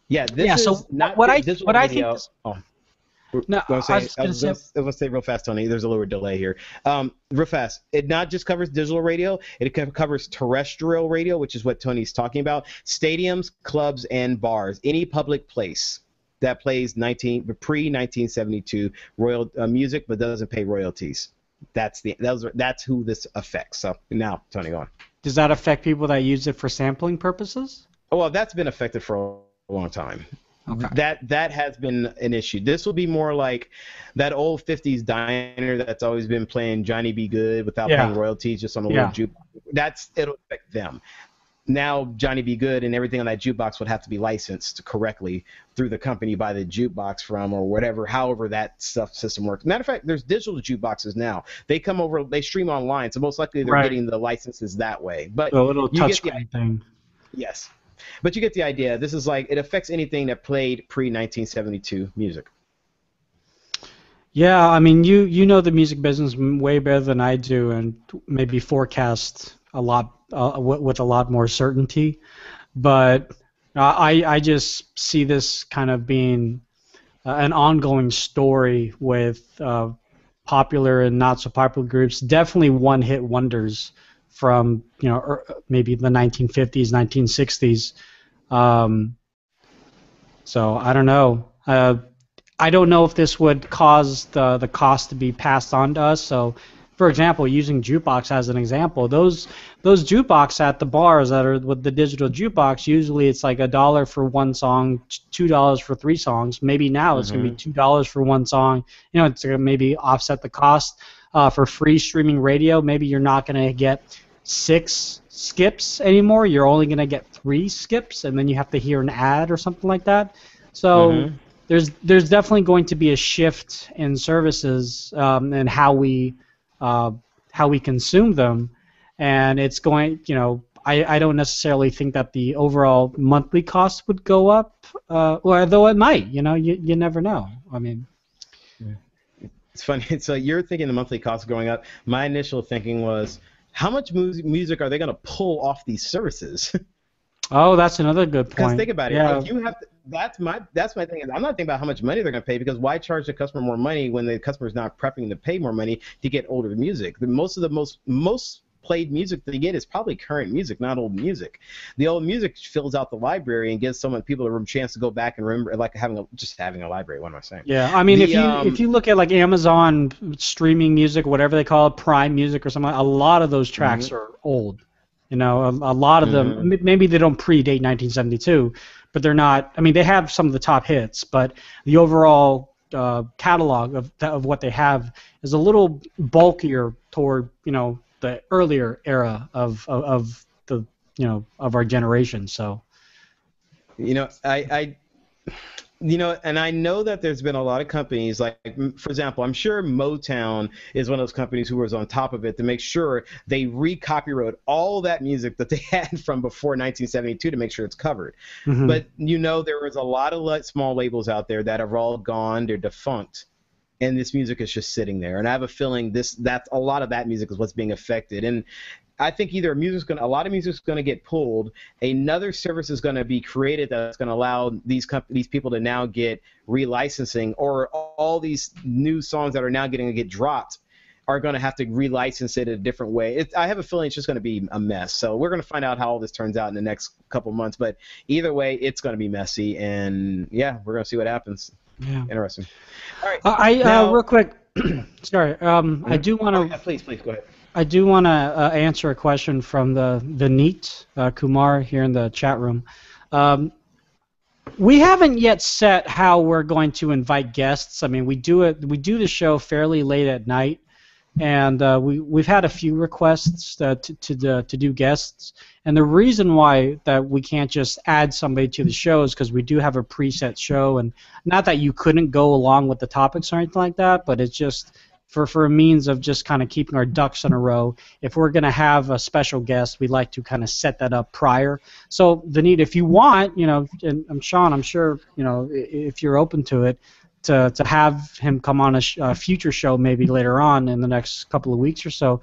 Yeah, this yeah. So not what I what I think. This, oh. No, I was, say, I was gonna, say, I was say real fast, Tony. There's a little delay here. Um, real fast. It not just covers digital radio. It covers terrestrial radio, which is what Tony's talking about. Stadiums, clubs, and bars. Any public place that plays 19 pre 1972 royal uh, music but doesn't pay royalties. That's the those that's who this affects. So now, Tony, go on. Does that affect people that use it for sampling purposes? Oh, well, that's been affected for a long time. Okay. That that has been an issue. This will be more like that old '50s diner that's always been playing Johnny B. Goode without yeah. paying royalties, just on a yeah. little juke. That's it'll affect them now Johnny B. Goode and everything on that jukebox would have to be licensed correctly through the company by the jukebox from or whatever, however that stuff system works. Matter of fact, there's digital jukeboxes now. They come over, they stream online, so most likely they're right. getting the licenses that way. But a little touchscreen thing. Yes, but you get the idea. This is like it affects anything that played pre 1972 music. Yeah, I mean, you you know the music business way better than I do, and maybe forecast a lot uh, with a lot more certainty. But I I just see this kind of being uh, an ongoing story with uh, popular and not so popular groups. Definitely one hit wonders from you know er, maybe the 1950s, 1960s. Um, so I don't know. Uh, I don't know if this would cause the the cost to be passed on to us. So for example, using jukebox as an example, those those jukebox at the bars that are with the digital jukebox, usually it's like a dollar for one song, two dollars for three songs. Maybe now it's mm-hmm. gonna be mm-hmm. two dollars for one song. You know, it's gonna maybe offset the cost. Uh, for free streaming radio, maybe you're not gonna get six skips anymore. You're only gonna get three skips, and then you have to hear an ad or something like that. So. Mm-hmm there's there's definitely going to be a shift in services um, and how we uh, how we consume them, and it's going. You know, I, I don't necessarily think that the overall monthly cost would go up, uh, or though it might. You know, you you never know. I mean. It's funny. So you're thinking the monthly cost going up. My initial thinking was, how much mu- music are they going to pull off these services? Oh, that's another good point. Because think about it. Yeah. Like you have to, that's my that's my thing. I'm not thinking about how much money they're going to pay because why charge the customer more money when the customer is not prepping to pay more money to get older music? The, most of the most most played music they get is probably current music, not old music. The old music fills out the library and gives someone people a chance to go back and remember, like having a, just having a library. What am I saying? Yeah, I mean, The, if you um, if you look at like Amazon streaming music, whatever they call it, Prime Music or something, a lot of those tracks Mm-hmm. are old. You know, a, a lot of them. Maybe they don't predate 1972, but they're not. I mean, they have some of the top hits, but the overall uh, catalog of of what they have is a little bulkier toward you know the earlier era of of, of the you know of our generation. So You know, I, I, you know, and I know that there's been a lot of companies, like, for example, I'm sure Motown is one of those companies who was on top of it to make sure they re-copywrote all that music that they had from before 1972 to make sure it's covered. mhm. But you know, there was a lot of small labels out there that have all gone, they're defunct, and this music is just sitting there. And I have a feeling this that a lot of that music is what's being affected. And I think either music's going to a lot of music's going to get pulled, another service is going to be created that's going to allow these comp- these people to now get relicensing, or all these new songs that are now getting to get dropped are going to have to relicense it a different way. It, I have a feeling it's just going to be a mess. So we're going to find out how all this turns out in the next couple months. But either way, it's going to be messy, and yeah, we're going to see what happens. yeah. Interesting. All right. Uh, I uh, real quick. sorry. Um, I do want Oh, to. yeah, please, please go ahead. I do want to uh, answer a question from the the neat uh, Kumar here in the chat room. Um, we haven't yet set how we're going to invite guests. I mean, we do it. We do the show fairly late at night, and uh, we we've had a few requests uh, to to to do guests. And the reason why that we can't just add somebody to the show is because we do have a preset show, and not that you couldn't go along with the topics or anything like that, but it's just for, for a means of just kind of keeping our ducks in a row. If we're going to have a special guest, we'd like to kind of set that up prior. So, Vanita, if you want, you know, and I'm Sean, I'm sure, you know, if you're open to it, to, to have him come on a, sh- a future show maybe later on in the next couple of weeks or so,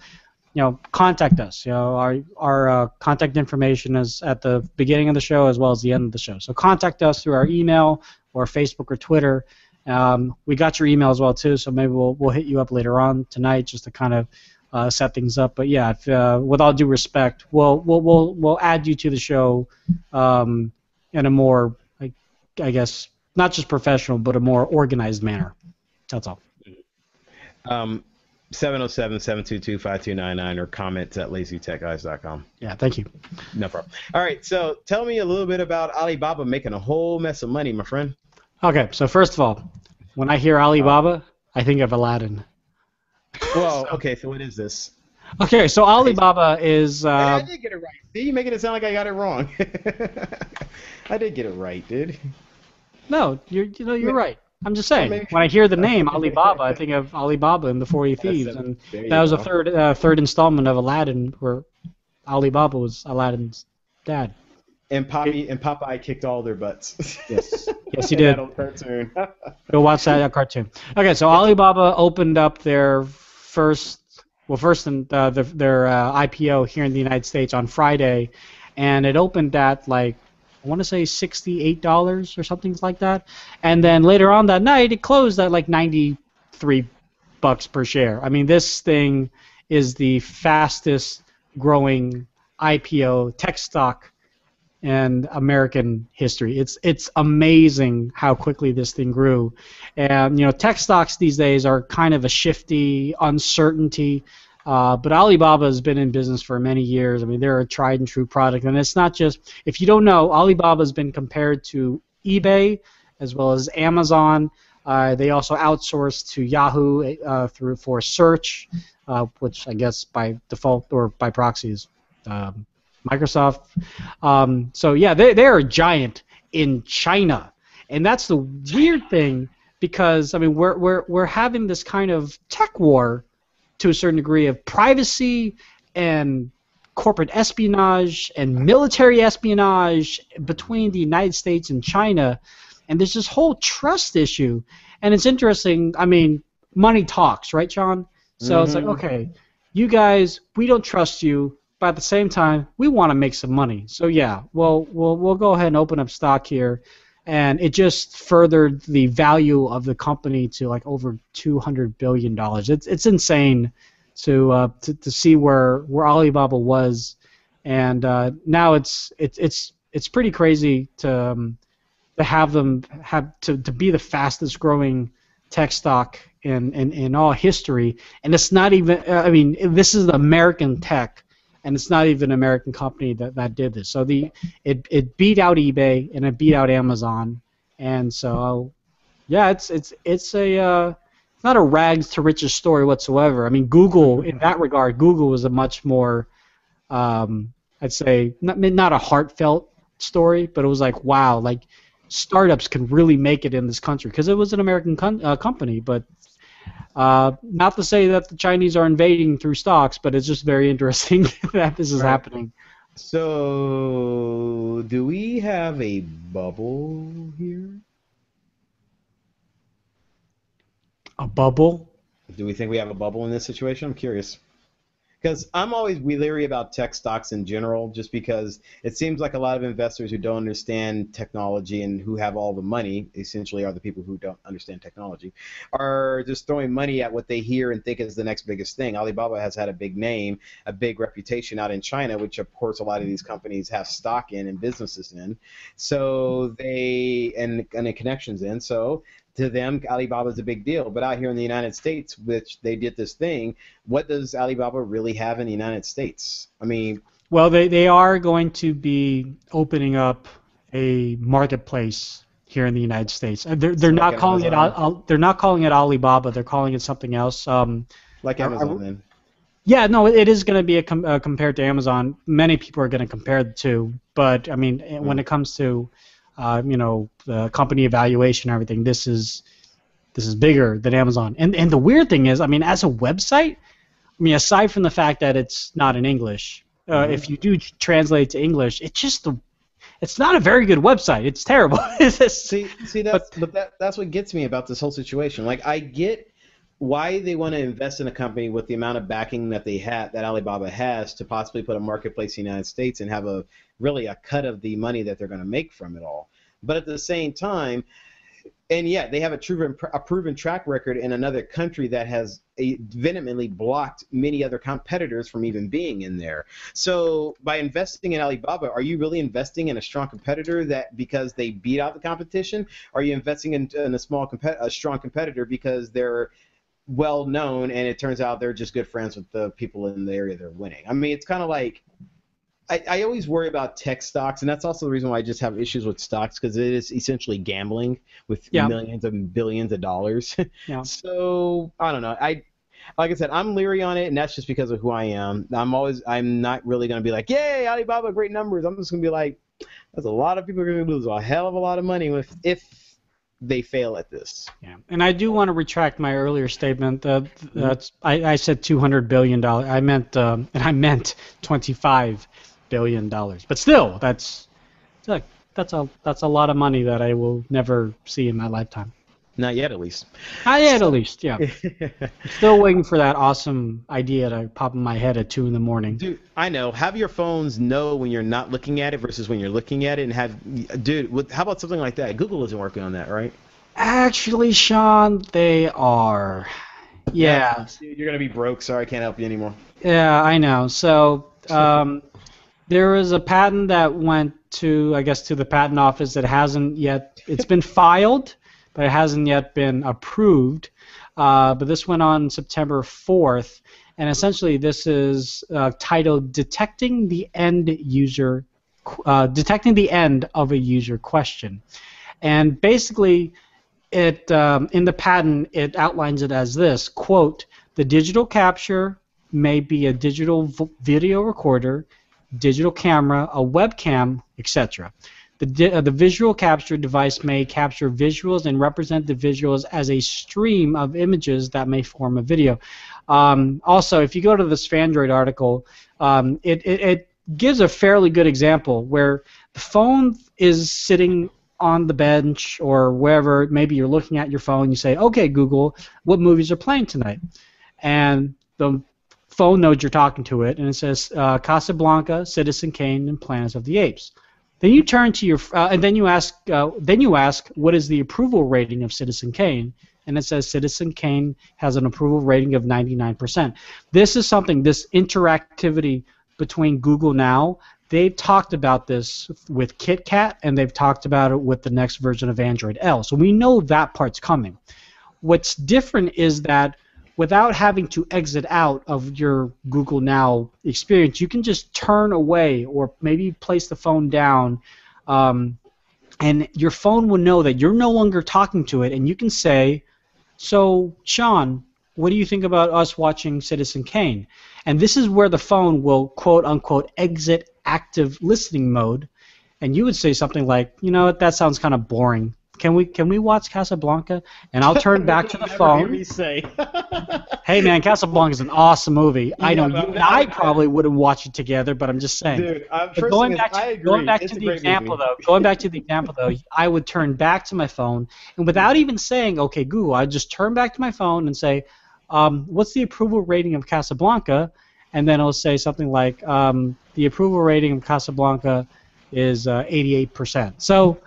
you know, contact us. You know, our our uh, contact information is at the beginning of the show as well as the end of the show. So contact us through our email or Facebook or Twitter. Um, we got your email as well too, so maybe we'll we'll hit you up later on tonight just to kind of uh, set things up. But yeah, if, uh, with all due respect, we'll we'll we'll we'll add you to the show um, in a more, I, I guess, not just professional, but a more organized manner. That's all. Um, 707-722-5299 or comments at lazytechguys.com. Yeah, thank you. No problem. All right, so tell me a little bit about Alibaba making a whole mess of money, my friend. Okay, so first of all, when I hear Alibaba, I think of Aladdin. Well, okay, so what is this? Okay, so Alibaba is. Hey, I Uh, did get it right. See, you're making it sound like I got it wrong. I did get it right, dude. no, you're you know you're right. I'm just saying. When I hear the name Alibaba, I think of Alibaba and the Forty Thieves, and that was the go. third uh, third installment of Aladdin, where Alibaba was Aladdin's dad. And Poppy and Popeye kicked all their butts. Yes, yes, he did. that old cartoon. Go watch that cartoon. Okay, so Alibaba opened up their first, well, first in, uh, their, their uh, IPO here in the United States on Friday, and it opened at like I want to say sixty-eight dollars or something like that, and then later on that night it closed at like ninety-three bucks per share. I mean, this thing is the fastest growing IPO tech stock in American history. It's it's amazing how quickly this thing grew. And you know, tech stocks these days are kind of a shifty uncertainty. Uh, but Alibaba has been in business for many years. I mean, they're a tried and true product, and it's not just. If you don't know, Alibaba has been compared to eBay as well as Amazon. Uh, they also outsource to Yahoo uh, through for search, uh, which I guess by default or by proxy is um, Microsoft. Um, so yeah, they they're a giant in China, and that's the weird thing because I mean we're we're we're having this kind of tech war to a certain degree of privacy and corporate espionage and military espionage between the United States and China, and there's this whole trust issue, and it's interesting. I mean, money talks, right, John So it's like Mhm. okay, you guys, we don't trust you but at the same time, we want to make some money. So yeah, well, we'll we'll go ahead and open up stock here, and it just furthered the value of the company to like over two hundred billion dollars. It's it's insane to uh, to, to see where where Alibaba was, and uh, now it's it's it's it's pretty crazy to um, to have them have to, to be the fastest growing tech stock in, in, in all history, and it's not even I mean this is American tech and it's not even an American company that, that did this. So the it, it beat out eBay and it beat out Amazon, and so yeah, it's it's it's a uh, it's not a rags to riches story whatsoever. I mean, Google in that regard, Google was a much more um, I'd say not not a heartfelt story, but it was like wow, like startups can really make it in this country because it was an American con- uh, company, but uh, not to say that the Chinese are invading through stocks, but it's just very interesting that this is right. happening. So, do we have a bubble here? A bubble? Do we think we have a bubble in this situation? I'm curious because I'm always leery about tech stocks in general, just because it seems like a lot of investors who don't understand technology and who have all the money, essentially, are the people who don't understand technology, are just throwing money at what they hear and think is the next biggest thing. Alibaba has had a big name, a big reputation out in China, which of course a lot of these companies have stock in and businesses in, so they and and connections in. So to them, Alibaba is a big deal. But out here in the United States, which they did this thing, what does Alibaba really have in the United States? I mean, well, they, they are going to be opening up a marketplace here in the United States. Uh, they're they're like not calling Amazon. it they're not calling it Alibaba. They're calling it something else. Um, like Amazon, then. Yeah, no, it is going to be a com- uh, compared to Amazon. Many people are going to compare the two, but I mean, mm. when it comes to uh, you know, the company evaluation, and everything. This is this is bigger than Amazon. And and the weird thing is, I mean, as a website, I mean, aside from the fact that it's not in English, uh, mm-hmm. if you do translate to English, it's just the it's not a very good website. It's terrible. see, see, that's but, but that, that's what gets me about this whole situation. Like, I get why they want to invest in a company with the amount of backing that they have that Alibaba has to possibly put a marketplace in the United States and have a really a cut of the money that they're going to make from it all. But at the same time, and yet they have a proven a proven track record in another country that has vehemently blocked many other competitors from even being in there. So by investing in Alibaba, are you really investing in a strong competitor that because they beat out the competition? Are you investing in, in a small a strong competitor because they're well known, and it turns out they're just good friends with the people in the area they're winning. I mean, it's kind of like I, I, always worry about tech stocks, and that's also the reason why I just have issues with stocks because it is essentially gambling with yeah. millions and billions of dollars. yeah. So I don't know. I like I said, I'm leery on it, and that's just because of who I am. I'm always I'm not really gonna be like, yay, Alibaba, great numbers. I'm just gonna be like, there's a lot of people are gonna lose a hell of a lot of money with if they fail at this. Yeah, and I do want to retract my earlier statement. That that's I, I said 200 billion dollars. I meant um, and I meant 25 billion dollars. But still, that's that's a that's a lot of money that I will never see in my lifetime. Not yet, at least. Not yet, at least. Yeah. Still waiting for that awesome idea to pop in my head at two in the morning. Dude, I know. Have your phones know when you're not looking at it versus when you're looking at it, and have, dude. How about something like that? Google isn't working on that, right? Actually, Sean, they are. Yeah. yeah you're gonna be broke. Sorry, I can't help you anymore. Yeah, I know. So, um, there was a patent that went to, I guess, to the patent office that hasn't yet. It's been filed but it hasn't yet been approved. Uh, but this went on September 4th, and essentially this is uh, titled "Detecting the End User, uh, Detecting the End of a User Question," and basically, it um, in the patent it outlines it as this quote: "The digital capture may be a digital video recorder." Digital camera, a webcam, etc. The, uh, the visual capture device may capture visuals and represent the visuals as a stream of images that may form a video. Um, also, if you go to this Phandroid article, um, it, it, it gives a fairly good example where the phone is sitting on the bench or wherever, maybe you're looking at your phone, you say, okay, Google, what movies are playing tonight? And the phone knows you're talking to it, and it says uh, Casablanca, Citizen Kane, and Planets of the Apes. Then you turn to your uh, and then you ask uh, then you ask what is the approval rating of Citizen Kane, and it says Citizen Kane has an approval rating of 99%. This is something, this interactivity between Google Now, they've talked about this with KitKat, and they've talked about it with the next version of Android L. So we know that part's coming. What's different is that without having to exit out of your Google Now experience, you can just turn away or maybe place the phone down. Um, and your phone will know that you're no longer talking to it, and you can say, "So, Sean, what do you think about us watching Citizen Kane?" And this is where the phone will quote unquote exit active listening mode, and you would say something like, "You know, that sounds kind of boring. Can we can we watch Casablanca?" And I'll turn back to the phone. me say. Hey man, Casablanca is an awesome movie. I know you and I probably wouldn't watch it together, but I'm just saying. Dude, first going back to going back it's to a the example movie. though, going back to the example though, I would turn back to my phone and without even saying, "Okay, Google," I'd just turn back to my phone and say, um, "What's the approval rating of Casablanca?" And then it'll say something like, um, "The approval rating of Casablanca is uh, 88%." So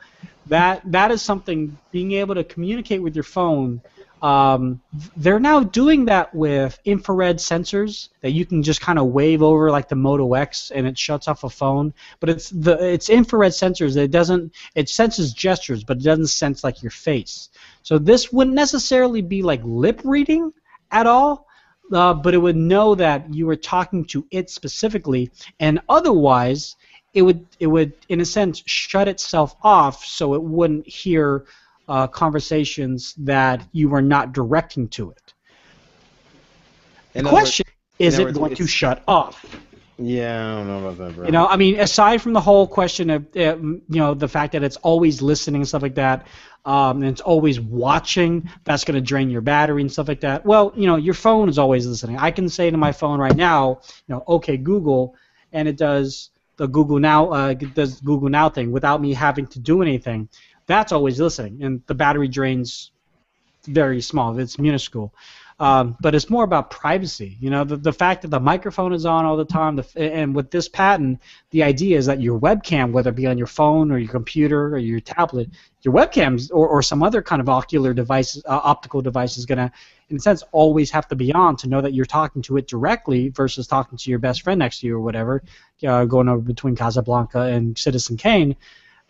that that is something being able to communicate with your phone. Um, they're now doing that with infrared sensors that you can just kind of wave over like the Moto X and it shuts off a phone. But it's the it's infrared sensors. It doesn't it senses gestures, but it doesn't sense like your face. So this wouldn't necessarily be like lip reading at all. Uh, but it would know that you were talking to it specifically, and otherwise, it would it would in a sense shut itself off so it wouldn't hear uh, conversations that you were not directing to it. In The other words- question is it words, going to shut off? Yeah, I don't know about that, bro. You know, I mean, aside from the whole question of uh, you know the fact that it's always listening and stuff like that, um, and it's always watching, that's going to drain your battery and stuff like that. Well, you know, your phone is always listening. I can say to my phone right now, you know, okay, Google, and it does the Google Now uh, does Google Now thing without me having to do anything. That's always listening, and the battery drains very small. It's minuscule. Um, but it's more about privacy. You know, the, the fact that the microphone is on all the time, the, and with this patent, the idea is that your webcam, whether it be on your phone or your computer or your tablet, your webcams or, or some other kind of ocular device, uh, optical device is going to, in a sense, always have to be on to know that you're talking to it directly versus talking to your best friend next to you or whatever, uh, going over between Casablanca and Citizen Kane.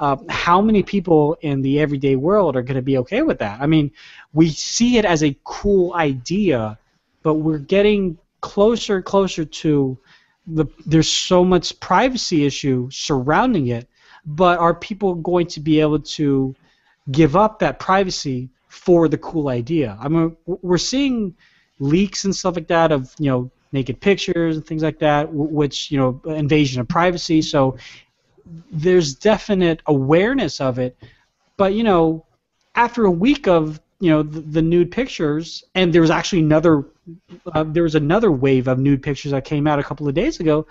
Uh, how many people in the everyday world are going to be okay with that? I mean, we see it as a cool idea, but we're getting closer and closer to the. There's so much privacy issue surrounding it, but are people going to be able to give up that privacy for the cool idea? I mean, we're seeing leaks and stuff like that of you know naked pictures and things like that, which you know invasion of privacy. So there's definite awareness of it, but you know, after a week of you know the, the nude pictures, and there was actually another, uh, there was another wave of nude pictures that came out a couple of days ago.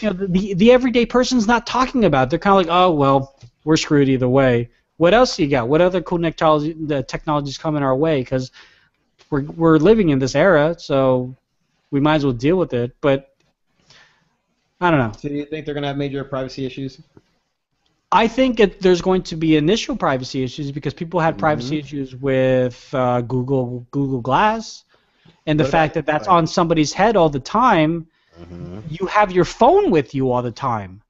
You know, the the, everyday person's not talking about. It. They're kind of like, oh well, we're screwed either way. What else you got? What other cool technology the technologies coming our way? Because we're we're living in this era, so we might as well deal with it. But I don't know. So do you think they're gonna have major privacy issues? I think it, there's going to be initial privacy issues because people had privacy Mm-hmm. issues with uh, Google Google Glass, and the What fact that that's on somebody's head all the time. Mm-hmm. You have your phone with you all the time.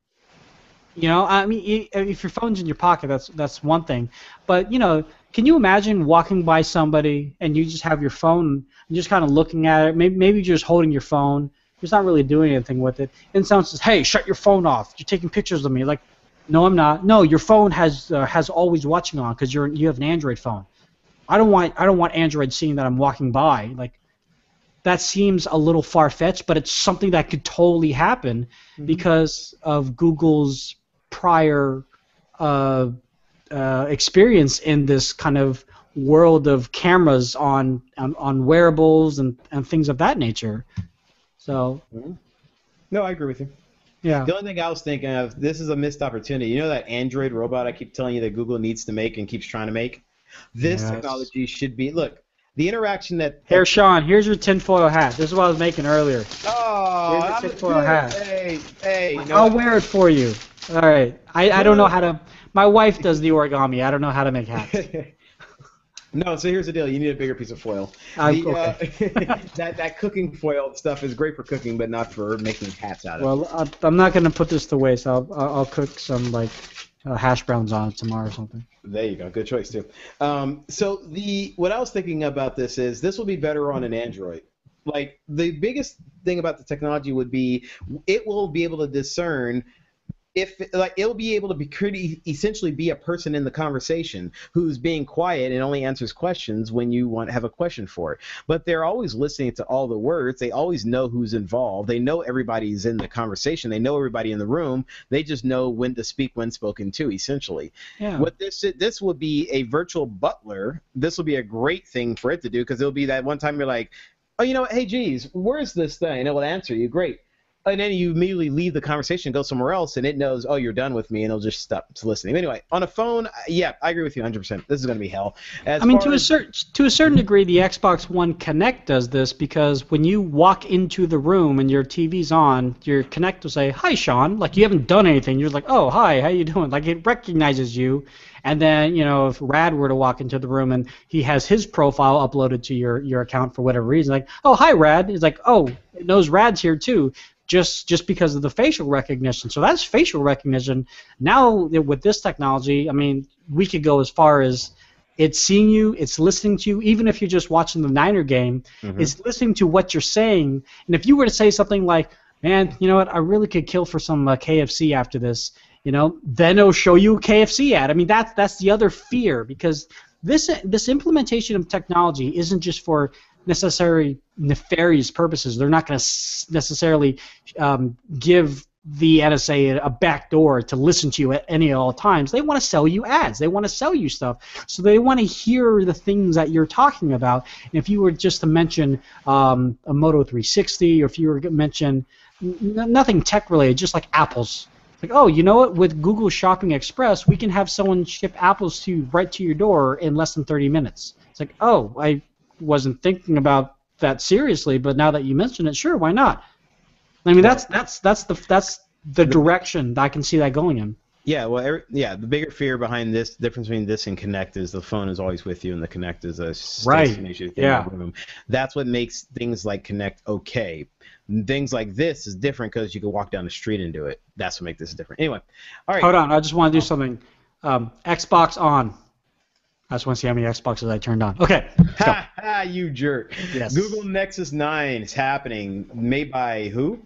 You know, I mean, if your phone's in your pocket, that's that's one thing. But you know, can you imagine walking by somebody and you just have your phone and just kind of looking at it? Maybe maybe you're just holding your phone. You're just not really doing anything with it. And someone says, "Hey, shut your phone off. You're taking pictures of me." Like, no, I'm not. No, your phone has uh, has always watching on because you're you have an Android phone. I don't want I don't want Android seeing that I'm walking by. Like, that seems a little far fetched, but it's something that could totally happen because of Google's prior uh, uh, experience in this kind of world of cameras on on, on wearables and, and things of that nature. So No, I agree with you. yeah, The only thing I was thinking of, this is a missed opportunity. You know that Android robot I keep telling you that Google needs to make and keeps trying to make? This Yes. technology should be look, the interaction that here, Sean. Here's your tinfoil hat. This is what I was making earlier. Oh, Here's a I'm tinfoil hat. Hey, hey, I'll wear it for you. All right. I, I don't know how to. My wife does the origami. I don't know how to make hats. No, so here's the deal. You need a bigger piece of foil. I- The, uh, that that cooking foil stuff is great for cooking, but not for making hats out of. Well, I- I'm not gonna put this to waste. I'll I'll I'll cook some like uh, hash browns on it tomorrow or something. There you go. Good choice too. Um, so the what I was thinking about this is this will be better on an Android. Like the biggest thing about the technology would be it will be able to discern if like it'll be able to be pretty essentially be a person in the conversation who's being quiet and only answers questions when you want have a question for it. But they're always listening to all the words. They always know who's involved. They know everybody's in the conversation. They know everybody in the room. They just know when to speak when spoken to essentially. Yeah. What this this will be a virtual butler. This will be a great thing for it to do because it'll be that one time you're like, oh, you know what? Hey, geez, where's this thing? And it will answer you. Great. And then you immediately leave the conversation, and go somewhere else, and it knows, oh, you're done with me, and it'll just stop listening. Anyway, on a phone, uh, yeah, I agree with you 100%. This is going to be hell. As I mean, to a certain to a certain degree, the Xbox One Kinect does this because when you walk into the room and your TV's on, your Kinect will say, "Hi, Sean." Like you haven't done anything. You're like, "Oh, hi, how you doing?" Like it recognizes you. And then, you know, if Rad were to walk into the room and he has his profile uploaded to your your account for whatever reason, like, "Oh, hi, Rad." He's like, "Oh, it knows Rad's here too." Just, just because of the facial recognition. So that's facial recognition. Now with this technology, I mean, we could go as far as it's seeing you, it's listening to you, even if you're just watching the Niner game, Mhm. it's listening to what you're saying. And if you were to say something like, man, you know what, I really could kill for some uh, KFC after this, you know, then it'll show you a KFC ad. I mean, that's, that's the other fear because this, this implementation of technology isn't just for necessary nefarious purposes. They're not going to necessarily um, give the NSA a back door to listen to you at any at all times. They want to sell you ads. They want to sell you stuff. So they want to hear the things that you're talking about. And if you were just to mention um, a Moto 360, or if you were to mention n- nothing tech related, just like apples. Like, oh, you know what? With Google Shopping Express, we can have someone ship apples to right to your door in less than 30 minutes. It's like, oh, I wasn't thinking about that seriously, but now that you mention it, sure, why not? I mean, that's that's that's the that's the direction that I can see that going in. Yeah, well, every, yeah. The bigger fear behind this difference between this and Kinect is the phone is always with you, and the Kinect is a Right, stationary thing yeah. in the room. That's what makes things like Kinect okay. Things like this is different because you can walk down the street and do it. That's what makes this different. Anyway, all right. Hold on, I just want to do something. Um, Xbox on. I just want to see how many Xboxes I turned on. Okay. Ha ha! You jerk. Yes. Google Nexus 9 is happening. Made by who?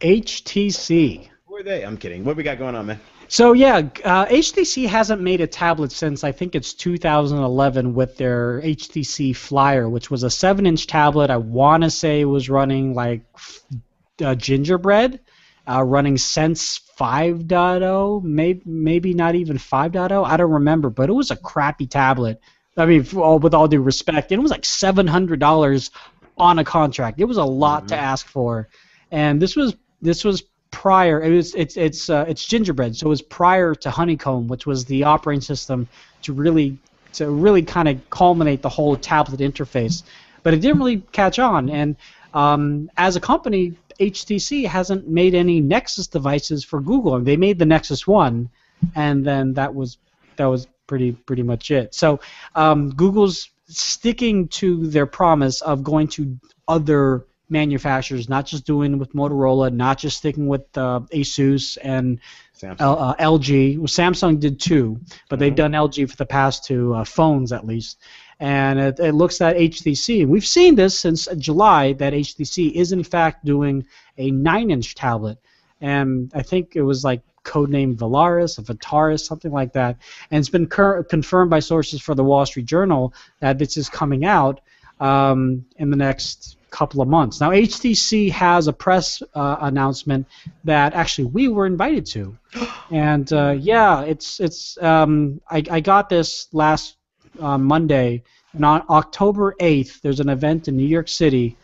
HTC. Who are they? I'm kidding. What we got going on, man? So yeah, uh, HTC hasn't made a tablet since I think it's 2011 with their HTC Flyer, which was a seven-inch tablet. I want to say it was running like uh, gingerbread, uh, running Sense 5.0, maybe maybe not even 5.0. I don't remember, but it was a crappy tablet. I mean, for all, with all due respect, it was like $700 on a contract. It was a lot to ask for, and this was this was prior. It was it's it's uh, it's gingerbread, so it was prior to Honeycomb, which was the operating system to really to really kind of culminate the whole tablet interface. But it didn't really catch on, and um, as a company, HTC hasn't made any Nexus devices for Google. They made the Nexus One, and then that was that was pretty pretty much it. So um, Google's sticking to their promise of going to other manufacturers, not just doing with Motorola, not just sticking with uh, Asus and Samsung. L- uh, LG. Well, Samsung did too, but they've done LG for the past two uh, phones at least. And it, it looks at HTC. We've seen this since July that HTC is in fact doing a nine-inch tablet, and I think it was like codenamed Valaris, or Vitaris, something like that. And it's been cur- confirmed by sources for the Wall Street Journal that this is coming out um, in the next couple of months. Now, HTC has a press uh, announcement that actually we were invited to, and uh, yeah, it's it's um, I, I got this last uh, Monday, and on October 8th, there's an event in New York City.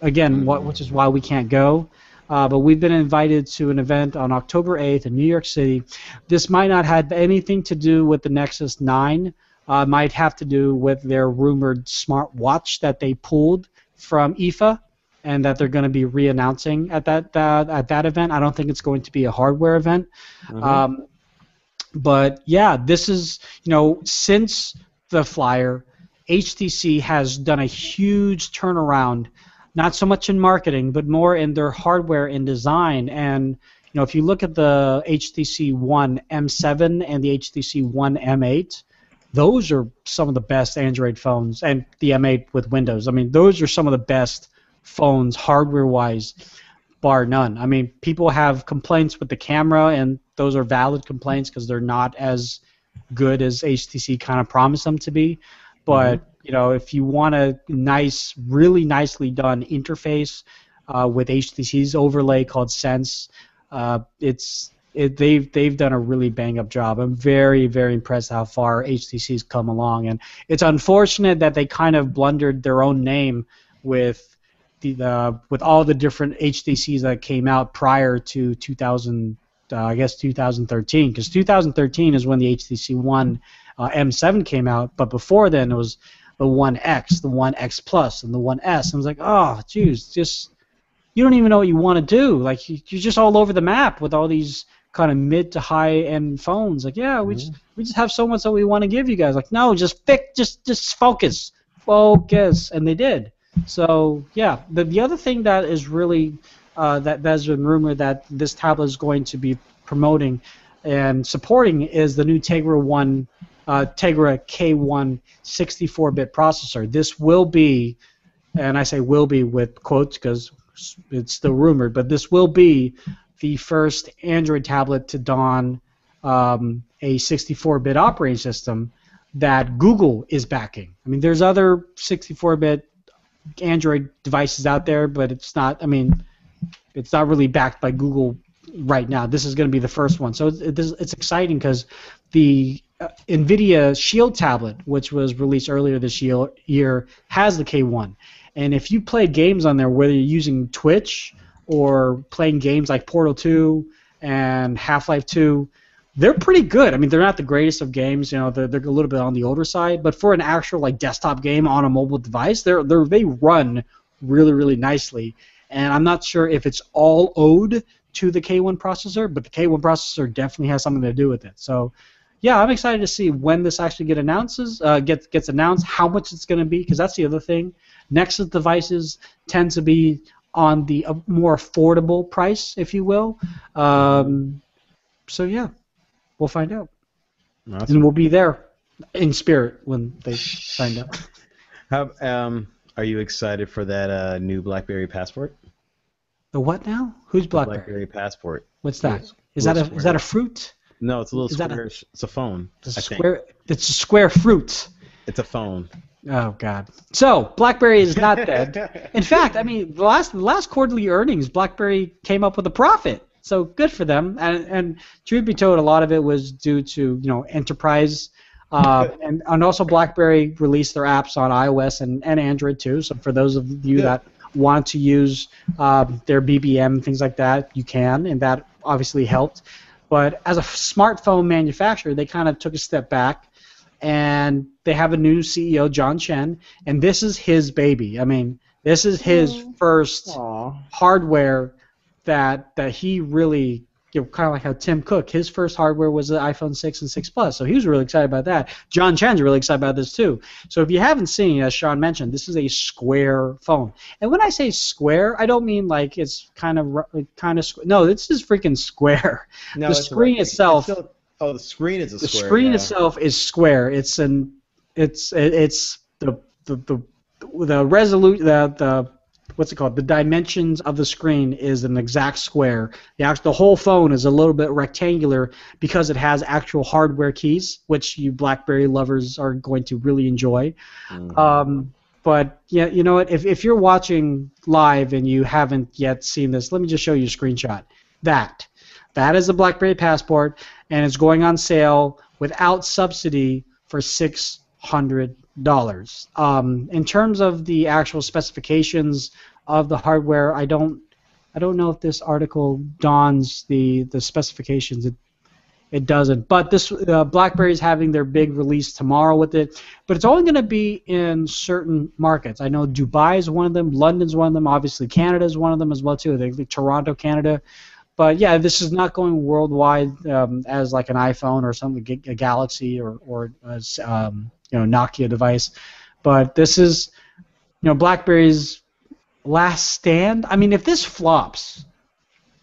Again, what, which is why we can't go. Uh, but we've been invited to an event on October 8th in New York City. This might not have anything to do with the Nexus 9. Uh, might have to do with their rumored smartwatch that they pulled from IFA and that they're going to be re-announcing at that uh, at that event. I don't think it's going to be a hardware event. Um, but yeah, this is you know since the flyer, HTC has done a huge turnaround, not so much in marketing, but more in their hardware and design. And you know, if you look at the HTC One M7 and the HTC One M8, those are some of the best Android phones, and the M8 with Windows. I mean, those are some of the best phones hardware-wise, bar none. I mean, people have complaints with the camera, and those are valid complaints because they're not as good as HTC kind of promised them to be. But mm-hmm. you know, if you want a nice, really nicely done interface uh, with HTC's overlay called Sense, uh, it's it, they've they've done a really bang up job. I'm very very impressed how far HTC's come along, and it's unfortunate that they kind of blundered their own name with the, the with all the different HTCs that came out prior to 2000. Uh, I guess 2013, because 2013 is when the HTC One uh, M7 came out, but before then it was the One X, the One X Plus, and the One S. And I was like, oh, geez, just you don't even know what you want to do. Like you're just all over the map with all these kind of mid to high end phones. Like, yeah, we mm-hmm. just we just have so much that we want to give you guys. Like, no, just fix, just just focus, focus, and they did. So yeah, the the other thing that is really uh, that that's been rumored that this tablet is going to be promoting and supporting is the new Tegra One uh, Tegra K1 64-bit processor. This will be, and I say will be with quotes because it's still rumored, but this will be the first Android tablet to don um, a 64-bit operating system that Google is backing. I mean, there's other 64-bit Android devices out there, but it's not. I mean, it's not really backed by Google right now. This is going to be the first one, so it's, it's exciting because the uh, NVIDIA Shield tablet, which was released earlier this year, year, has the K1. And if you play games on there, whether you're using Twitch or playing games like Portal 2 and Half-Life 2, they're pretty good. I mean, they're not the greatest of games. You know, they're, they're a little bit on the older side. But for an actual like desktop game on a mobile device, they're, they're they run really really nicely. And I'm not sure if it's all owed to the K1 processor, but the K1 processor definitely has something to do with it. So, yeah, I'm excited to see when this actually get announces uh, gets gets announced, how much it's going to be, because that's the other thing. Nexus devices tend to be on the uh, more affordable price, if you will. Um, so yeah, we'll find out, awesome. and we'll be there in spirit when they find out. How um, are you excited for that uh, new BlackBerry Passport? The what now? Who's BlackBerry? BlackBerry Passport. What's that? Is that a square. is that a fruit? No, it's a little is square. A, it's a phone. It's a square. It's a square fruit. It's a phone. Oh God. So BlackBerry is not dead. In fact, I mean, the last the last quarterly earnings, BlackBerry came up with a profit. So good for them. And and truth be told, a lot of it was due to you know enterprise. Uh, and, and also BlackBerry released their apps on iOS and, and Android too. So for those of you yeah. that want to use uh, their BBM things like that, you can, and that obviously helped. But as a smartphone manufacturer, they kind of took a step back and they have a new CEO, John Chen, and this is his baby. I mean, this is his first Aww. hardware that that he really you know, kind of like how Tim Cook, his first hardware was the iPhone 6 and 6 Plus, so he was really excited about that. John Chen's really excited about this too. So if you haven't seen, as Sean mentioned, this is a square phone. And when I say square, I don't mean like it's kind of kind of no, this is freaking square. No, the screen itself. It's still, Oh, the screen is a the square. The screen yeah. itself is square. It's an it's it's the the the the resolute the the what's it called? The dimensions of the screen is an exact square. The actual, the whole phone is a little bit rectangular because it has actual hardware keys, which you BlackBerry lovers are going to really enjoy. Mm. Um, but yeah, you know what? If if you're watching live and you haven't yet seen this, let me just show you a screenshot. That that is the BlackBerry Passport, and it's going on sale without subsidy for six hundred dollars. Um, in terms of the actual specifications of the hardware, I don't, I don't know if this article dons the the specifications. It, it doesn't. But this uh, BlackBerry is having their big release tomorrow with it, but it's only going to be in certain markets. I know Dubai is one of them, London's one of them, obviously Canada is one of them as well too. The, the Toronto, Canada. But yeah, this is not going worldwide um, as like an iPhone or something, a Galaxy or or as, um, you know Nokia device. but this is, you know, BlackBerry's last stand. I mean, if this flops,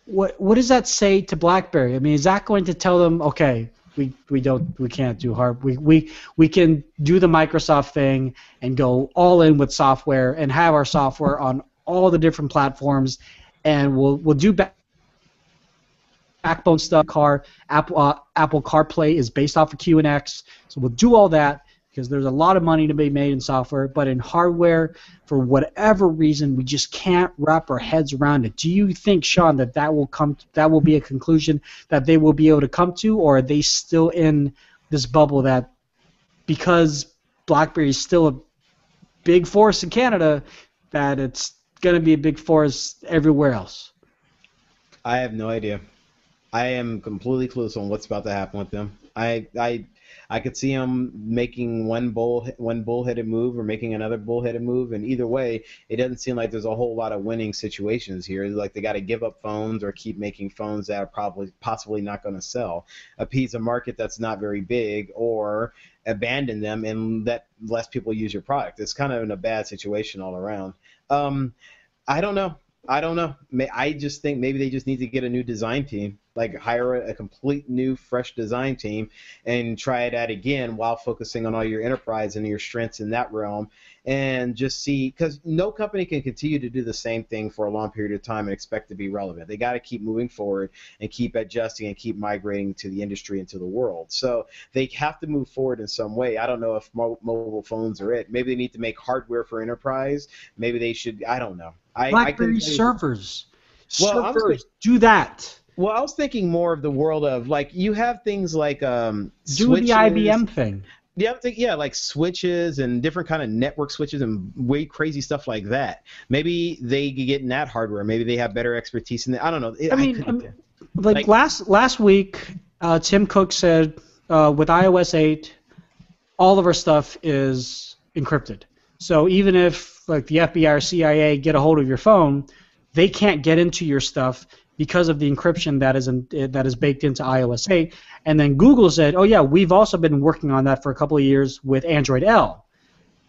what what does that say to BlackBerry? I mean, is that going to tell them, okay, we, we don't we can't do hard we, we we can do the Microsoft thing and go all in with software and have our software on all the different platforms and we'll we'll do back backbone stuff car Apple uh, Apple CarPlay is based off of QNX so we'll do all that because there's a lot of money to be made in software, but in hardware, for whatever reason, we just can't wrap our heads around it. Do you think, Sean, that that will come, to, that will be a conclusion that they will be able to come to, or are they still in this bubble that because BlackBerry is still a big force in Canada, that it's going to be a big force everywhere else? I have no idea. I am completely clueless on what's about to happen with them. I I I could see him making one bull one bullheaded move or making another bullheaded move, and either way, it doesn't seem like there's a whole lot of winning situations here. Like they got to give up phones or keep making phones that are probably possibly not going to sell, appease a market that's not very big, or abandon them and let less people use your product. It's kind of in a bad situation all around. Um, I don't know. I don't know. I just think maybe they just need to get a new design team, like hire a, complete new, fresh design team, and try it out again while focusing on all your enterprise and your strengths in that realm, and just see because no company can continue to do the same thing for a long period of time and expect to be relevant. They got to keep moving forward and keep adjusting and keep migrating to the industry and to the world. So they have to move forward in some way. I don't know if mo- mobile phones are it. Maybe they need to make hardware for enterprise. Maybe they should. I don't know. I, BlackBerry I servers. Well, servers. do that. Well, I was thinking more of the world of like you have things like um, do switches. the IBM thing. Yeah, think, yeah, like switches and different kind of network switches and way crazy stuff like that. Maybe they get in that hardware. Maybe they have better expertise in that. I don't know. I mean, I um, like, like, last last week, uh, Tim Cook said uh, with iOS 8, all of our stuff is encrypted. So even if like the FBI or CIA get a hold of your phone, they can't get into your stuff because of the encryption that is in, that is baked into iOS 8. And then Google said, "Oh yeah, we've also been working on that for a couple of years with Android L."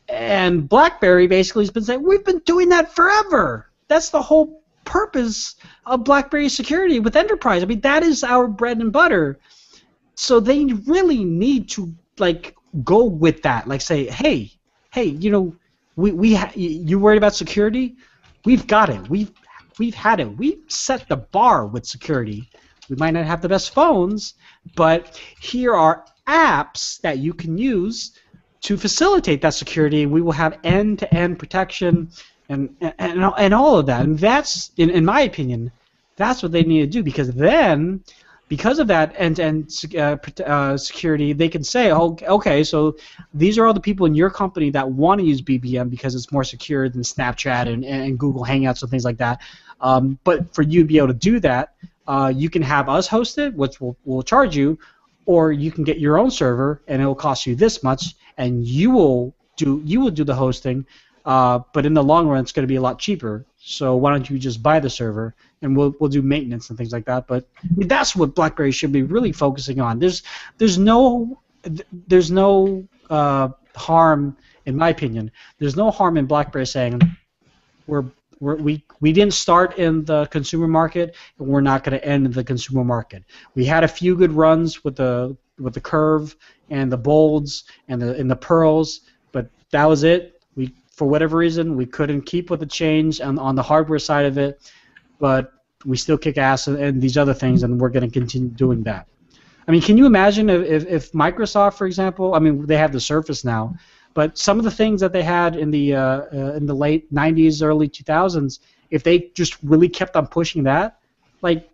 And BlackBerry basically has been saying, "We've been doing that forever. That's the whole purpose of BlackBerry security with enterprise. I mean, that is our bread and butter." So they really need to like go with that. Like say, "Hey, hey, you know, we we ha- you worried about security? We've got it. We've we've had it. We've set the bar with security. We might not have the best phones, but here are apps that you can use to facilitate that security. We will have end-to-end protection and and, and all of that. And that's, in, in my opinion, that's what they need to do because then because of that end-to-end uh, uh, security, they can say, oh, okay, so these are all the people in your company that want to use BBM because it's more secure than Snapchat and, and Google Hangouts and things like that. Um, but for you to be able to do that, uh, you can have us host it, which will will charge you, or you can get your own server and it will cost you this much, and you will do you will do the hosting. Uh, but in the long run, it's going to be a lot cheaper. So why don't you just buy the server and we'll we'll do maintenance and things like that. But I mean, that's what BlackBerry should be really focusing on. There's there's no there's no uh, harm, in my opinion. There's no harm in BlackBerry saying we're, we're we we didn't start in the consumer market and we're not going to end in the consumer market. We had a few good runs with the with the curve and the bolds and the and the pearls, but that was it. We for whatever reason we couldn't keep with the change on, on the hardware side of it but we still kick ass and these other things, and we're going to continue doing that. I mean, can you imagine if, if Microsoft, for example, I mean, they have the Surface now, but some of the things that they had in the uh, uh, in the late '90s, early 2000s, if they just really kept on pushing that, like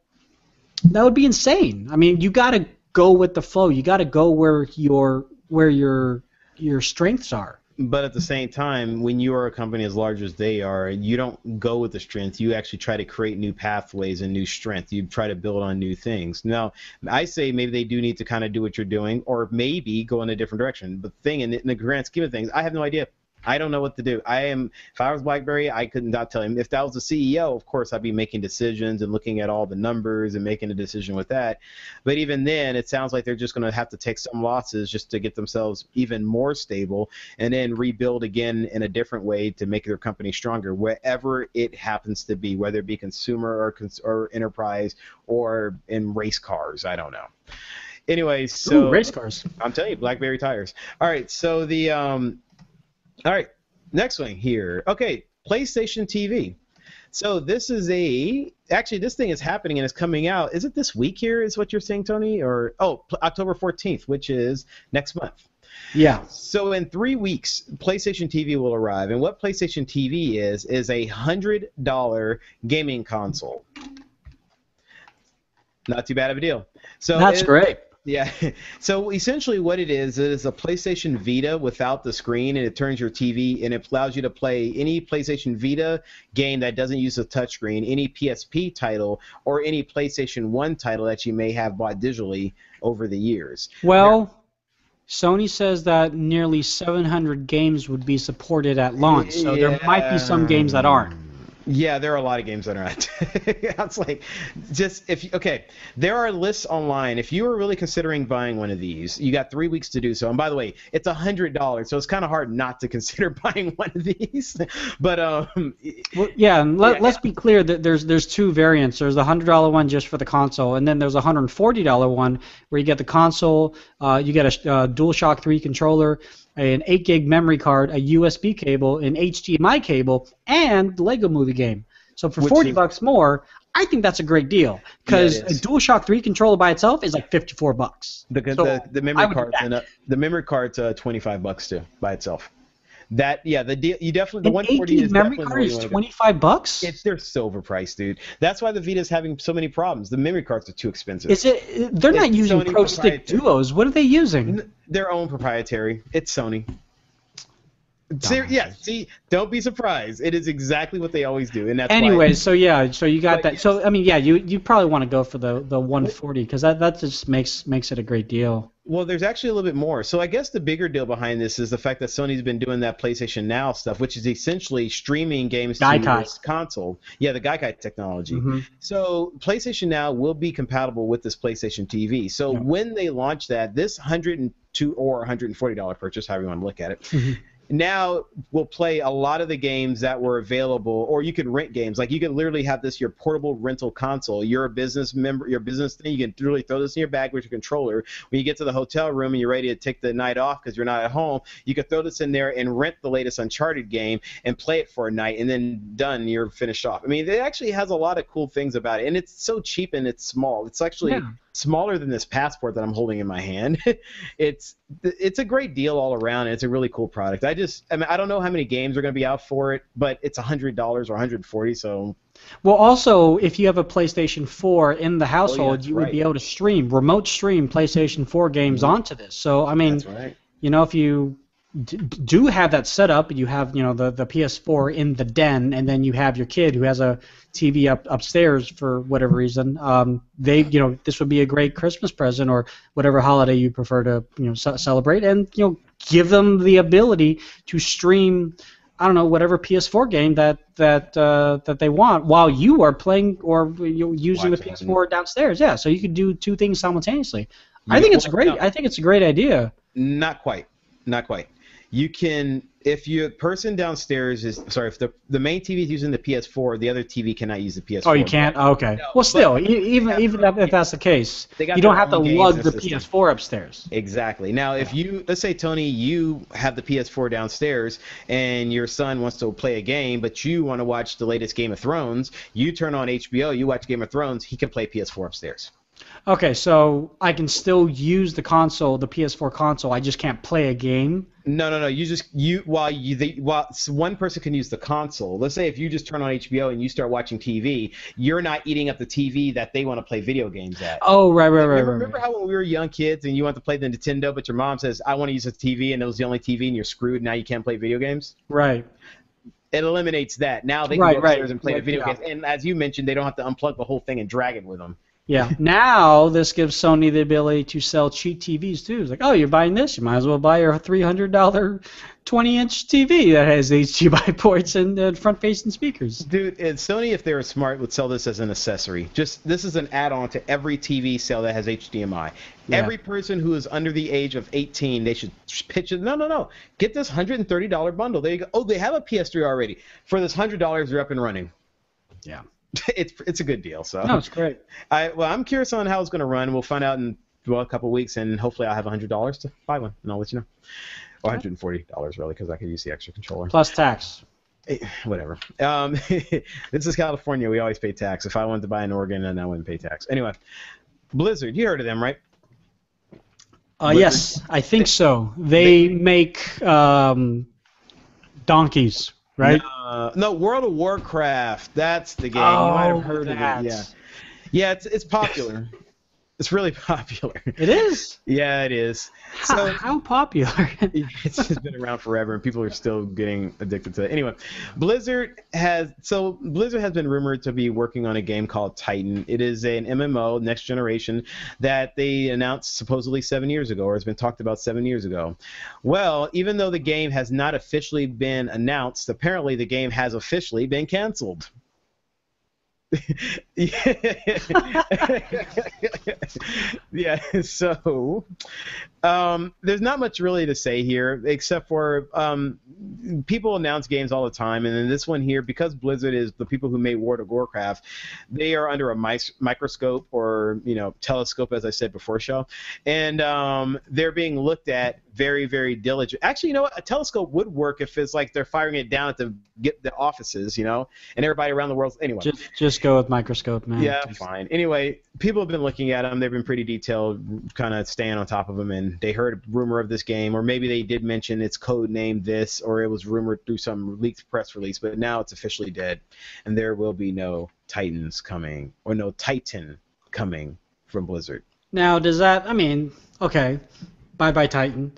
that would be insane. I mean, you got to go with the flow. You got to go where your where your your strengths are but at the same time, when you are a company as large as they are, you don't go with the strength. You actually try to create new pathways and new strength. You try to build on new things. Now, I say maybe they do need to kind of do what you're doing, or maybe go in a different direction. But the thing, in the, in the grand scheme of things, I have no idea. I don't know what to do. I am if I was BlackBerry, I could not tell him. If that was the CEO, of course I'd be making decisions and looking at all the numbers and making a decision with that. But even then, it sounds like they're just going to have to take some losses just to get themselves even more stable and then rebuild again in a different way to make their company stronger, wherever it happens to be, whether it be consumer or cons- or enterprise or in race cars. I don't know. Anyway, so Ooh, race cars. I'm telling you, BlackBerry tires. All right, so the um, all right, next one here. Okay, PlayStation TV. So this is a actually this thing is happening and it's coming out. Is it this week here? Is what you're saying, Tony? Or oh, October 14th, which is next month. Yeah. So in three weeks, PlayStation TV will arrive, and what PlayStation TV is is a hundred dollar gaming console. Not too bad of a deal. So That's it- great. Yeah. So essentially, what it is it is a PlayStation Vita without the screen, and it turns your TV and it allows you to play any PlayStation Vita game that doesn't use a touchscreen, any PSP title, or any PlayStation One title that you may have bought digitally over the years. Well, Sony says that nearly 700 games would be supported at launch, so there might be some games that aren't. Yeah, there are a lot of games that are not. it's like just if okay, there are lists online. If you are really considering buying one of these, you got three weeks to do so. And by the way, it's a hundred dollars, so it's kind of hard not to consider buying one of these. But um, Well, yeah, and let, Yeah. let's be clear that there's there's two variants. There's the hundred dollar one just for the console, and then there's a hundred and forty dollar one where you get the console, uh, you get a uh, DualShock 3 controller, an 8 gig memory card, a USB cable, an HDMI cable, and the Lego Movie game. So for Which 40 is- bucks more, I think that's a great deal because Yeah, a. DualShock 3 controller by itself is like 54 bucks. the So, the, the memory card's that. in a, the memory card's uh, twenty five bucks too by itself. That yeah, the deal you definitely the An one 8 forty gig is memory definitely card is 25 bucks. It's they're so overpriced, dude. That's why the Vita's having so many problems. The memory cards are too expensive. Is it? They're not using Sony Pro Stick. Duos. What are they using? N- their own proprietary. It's Sony. Ser- yeah, see, don't be surprised. It is exactly what they always do, and that's why- Anyways, so yeah, so you got But that. So I mean, yeah, you you probably want to go for the the 140 because that that just makes makes it a great deal. Well, there's actually a little bit more. So I guess the bigger deal behind this is the fact that Sony's been doing that PlayStation Now stuff, which is essentially streaming games to Gaikai. this console. Yeah, the Gaikai technology. Mhm. So PlayStation Now will be compatible with this PlayStation TV. So Yeah. when they launch that, this 102 or 140 dollar purchase, however you want to look at it, Mhm. Now we'll play a lot of the games that were available, or you could rent games. Like you could literally have this your portable rental console. You're a business member, your business thing. You can literally throw this in your bag with your controller. When you get to the hotel room and you're ready to take the night off because you're not at home, you can throw this in there and rent the latest Uncharted game and play it for a night, and then done, you're finished off. I mean, it actually has a lot of cool things about it, and it's so cheap and it's small. It's actually Yeah. Smaller than this passport that I'm holding in my hand. it's it's a great deal all around. And it's a really cool product. I just I mean I don't know how many games are going to be out for it, but it's hundred dollars or 140. So Well, also, if you have a PlayStation 4 in the household, that's you would be able to stream remote stream PlayStation 4 games mm-hmm. onto this. So I mean, that's right. you know, if you d- do have that set up, you have you know the the PS4 in the den, and then you have your kid who has a TV up upstairs for whatever reason. Um, they you know this would be a great Christmas present or whatever holiday you prefer to you know ce- celebrate, and you know give them the ability to stream. I don't know whatever PS4 game that that uh, that they want while you are playing or you know, using the PS4 downstairs. Yeah, so you could do two things simultaneously. I think it's a great. I think it's a great idea. Not quite. Not quite. You can if your person downstairs is sorry if the the main TV is using the PS4, the other TV cannot use the PS4. Oh, you can't. Oh, okay. No, well, still, even even if that's the case, you don't have to lug the systems. PS4 upstairs. Exactly. Now, if you let's say Tony, you have the PS4 downstairs, and your son wants to play a game, but you want to watch the latest Game of Thrones, you turn on HBO, you watch Game of Thrones, he can play PS4 upstairs. Okay, so I can still use the console, the PS4 console. I just can't play a game. No, no, no. You just you while you the, while one person can use the console. Let's say if you just turn on HBO and you start watching TV, you're not eating up the TV that they want to play video games at. Oh, right, right, right, remember, right. remember right. how when we were young kids and you want to play the Nintendo, but your mom says, "I want to use the TV," and it was the only TV, and you're screwed. Now you can't play video games. Right. it eliminates that. Now they can Right, go right. upstairs and play Right, video yeah. games. And as you mentioned, they don't have to unplug the whole thing and drag it with them. Yeah. now this gives Sony the ability to sell cheap TVs too. It's like, oh, you're buying this, you might as well buy your three hundred dollar 20-inch TV that has HDMI ports and uh, front-facing speakers. Dude, and Sony, if they were smart, would sell this as an accessory. Just this is an add-on to every TV sale that has HDMI. Yeah. Every person who is under the age of 18, they should pitch it. No, no, no. Get this $130 bundle. There you go. Oh, they have a PS3 already. For this $100, you're up and running. Yeah. it's it's a good deal. So No, it's great. I well, I'm curious on how it's going to run. We'll find out in well a couple weeks, and hopefully I'll have $100 to buy one, and I'll let you know. Or $140 really, because I could use the extra controller. Plus tax. Eh, whatever. Um, this is California. We always pay tax. If I wanted to buy an organ, then I wouldn't pay tax. Anyway, Blizzard. You heard of them, right? Uh, yes, I think so. They make um, donkeys, right? Uh, no, World of Warcraft. That's the game. you might have heard of it. Yeah. Oh, Yeah, it's it's popular. It's really popular. It is. yeah, it is. How, So how popular? it's just been around forever, and people are still getting addicted to it. Anyway, Blizzard has so Blizzard has been rumored to be working on a game called Titan. It is an MMO, next generation, that they announced supposedly seven years ago, or has been talked about seven years ago. Well, even though the game has not officially been announced, apparently the game has officially been canceled. yeah, so um, there's not much really to say here, except for um, people announce games all the time, and in this one here, because Blizzard is the people who made World of Warcraft, they are under a microscope or you know telescope, as I said before, show, and um, they're being looked at very, very diligent. Actually, you know what? A telescope would work if it's like they're firing it down at the get the offices, you know, and everybody around the world. Anyway, just, just go with microscope, man. yeah, Just- fine. Anyway, people have been looking at them. They've been pretty detailed, kind of staying on top of them. And they heard a rumor of this game, or maybe they did mention its code name this, or it was rumored through some leaked press release. But now it's officially dead, and there will be no Titans coming, or no Titan coming from Blizzard. Now, does that? I mean, okay, bye bye Titan,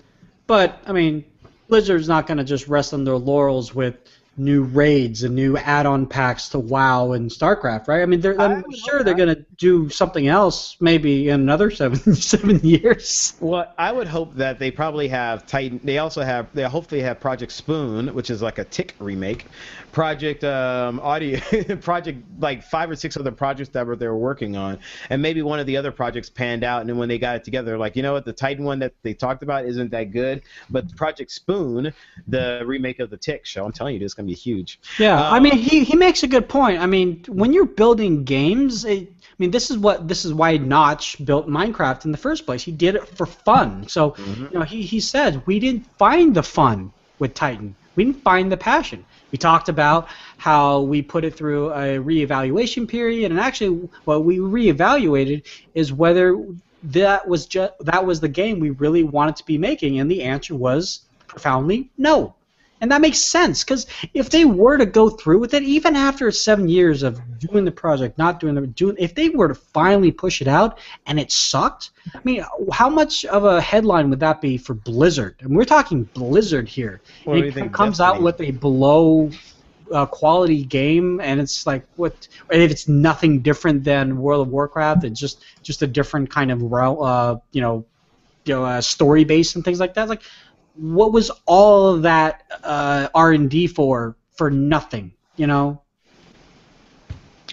but I mean, Blizzard's not going to just rest on their laurels with new raids and new add-on packs to WoW and StarCraft, right? I mean, they're, I I'm would sure they're going to do something else, maybe in another seven seven years. Well, I would hope that they probably have Titan. They also have. They hopefully have Project Spoon, which is like a Tick remake. Project um, Audio, Project like five or six other projects that were they were working on, and maybe one of the other projects panned out, and then when they got it together, they're like, you know what, the Titan one that they talked about isn't that good, but Project Spoon, the remake of the Tick show, I'm telling you, this is gonna be huge. Yeah, I Uh, mean, he, he makes a good point. I mean, when you're building games, it, I mean, this is what this is why Notch built Minecraft in the first place. He did it for fun. So, Mm-hmm. you know, he, he said we didn't find the fun with Titan. We didn't find the passion. We talked about how we put it through a reevaluation period, and actually, what we reevaluated is whether that was just that was the game we really wanted to be making, and the answer was profoundly no. And that makes sense because if they were to go through with it, even after seven years of doing the project, not doing the doing, if they were to finally push it out and it sucked, I mean, how much of a headline would that be for Blizzard? And we're talking Blizzard here. What And do you it think comes out with a below uh, quality game, and it's like what? If it's nothing different than World of Warcraft, it's just just a different kind of uh, you know, you know, uh, story base and things like that. Like, what was all that uh, R and D for for nothing? You know?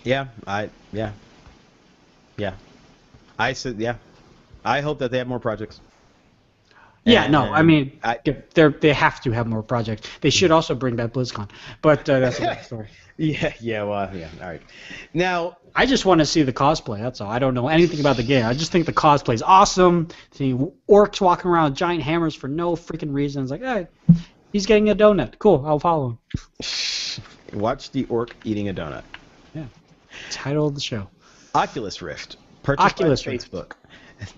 Yeah, I yeah, yeah. I said yeah. I hope that they have more projects. Yeah, no, I mean, I- they they have to have more projects. They should also bring back BlizzCon, but uh, that's another story. Yeah, yeah, well, yeah. All right. Now, I just want to see the cosplay. That's all. I don't know anything about the game. I just think the cosplay is awesome. See orcs walking around with giant hammers for no freaking reason. It's like, hey, he's getting a donut. Cool, I'll follow him. watch the orc eating a donut. Yeah. Title of the show. Oculus Rift, purchased Oculus by Rift.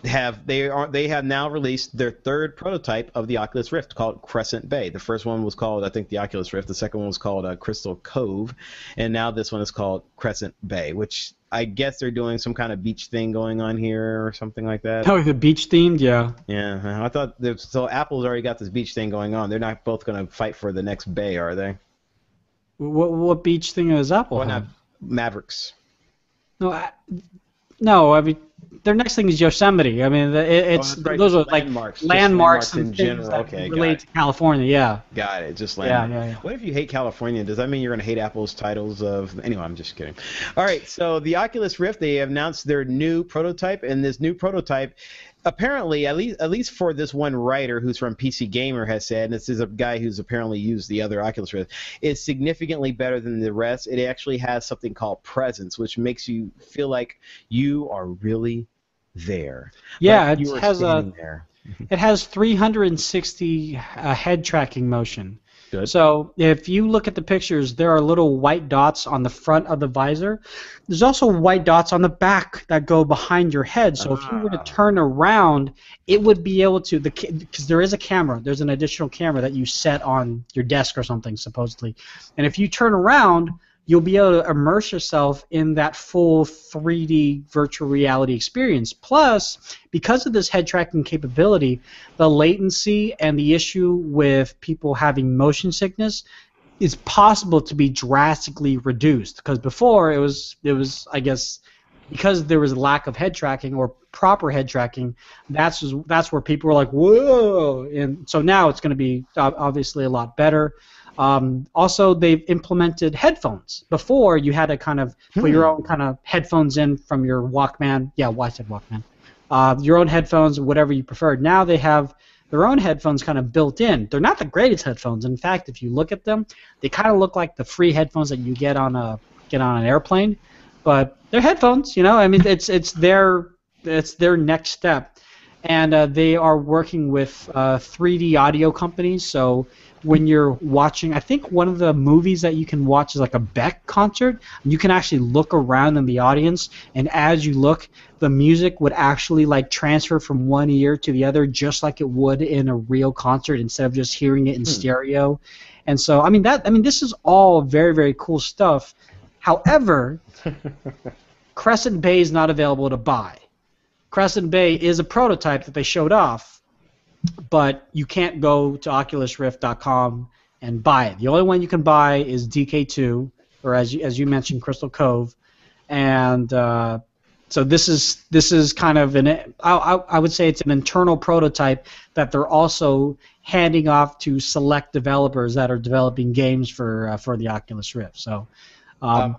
Have they are they have now released their third prototype of the Oculus Rift called Crescent Bay. The first one was called I think the Oculus Rift. The second one was called uh, Crystal Cove, and now this one is called Crescent Bay, which I guess they're doing some kind of beach thing going on here or something like that. Oh, the beach themed, yeah. Yeah, I thought so. Apple's already got this beach thing going on. They're not both going to fight for the next bay, are they? What what beach thing is Apple? Have? not Mavericks. No, I, no, I mean their next thing is Yosemite. I mean, it, it's Oh, right, those are landmarks, like landmarks, landmarks in general. Okay, relate to California. Yeah. Got it. Just Yeah, land. yeah, yeah. What if you hate California? Does that mean you're going to hate Apple's titles of? Anyway, I'm just kidding. All right. So the Oculus Rift, they announced their new prototype, and this new prototype, apparently, at least at least for this one writer who's from PC Gamer has said, and this is a guy who's apparently used the other Oculus Rift, is significantly better than the rest. It actually has something called presence, which makes you feel like you are really there. Yeah, it has a there. it has 360 uh, head tracking motion. Good. So if you look at the pictures, there are little white dots on the front of the visor. There's also white dots on the back that go behind your head. So if you were to Ah. turn around, it would be able to the because there is a camera. There's an additional camera that you set on your desk or something supposedly, and if you turn around, you'll be able to immerse yourself in that full 3D virtual reality experience. Plus, because of this head tracking capability, the latency and the issue with people having motion sickness is possible to be drastically reduced. Because before it was it was I guess because there was a lack of head tracking or proper head tracking, that's that's where people were like, whoa, and so now it's going to be obviously a lot better. Um, also, they've implemented headphones. Before, you had to kind of put your own kind of headphones in from your Walkman. Yeah, why said Walkman. Uh, your own headphones, whatever you preferred. Now they have their own headphones kind of built in. They're not the greatest headphones. In fact, if you look at them, they kind of look like the free headphones that you get on a get on an airplane. But they're headphones, you know. I mean, it's it's their it's their next step, and uh, they are working with uh, 3D audio companies. So when you're watching, I think one of the movies that you can watch is like a Beck concert. You can actually look around in the audience, and as you look, the music would actually like transfer from one ear to the other, just like it would in a real concert, instead of just hearing it in hmm. stereo. And so, I mean that. I mean, this is all very very cool stuff. However, Crescent Bay is not available to buy. Crescent Bay is a prototype that they showed off, but you can't go to OculusRift.com and buy it. The only one you can buy is DK2, or as you, as you mentioned, Crystal Cove, and uh, so this is this is kind of an I, I, would say it's an internal prototype that they're also handing off to select developers that are developing games for uh, for the Oculus Rift. So. Um, Um,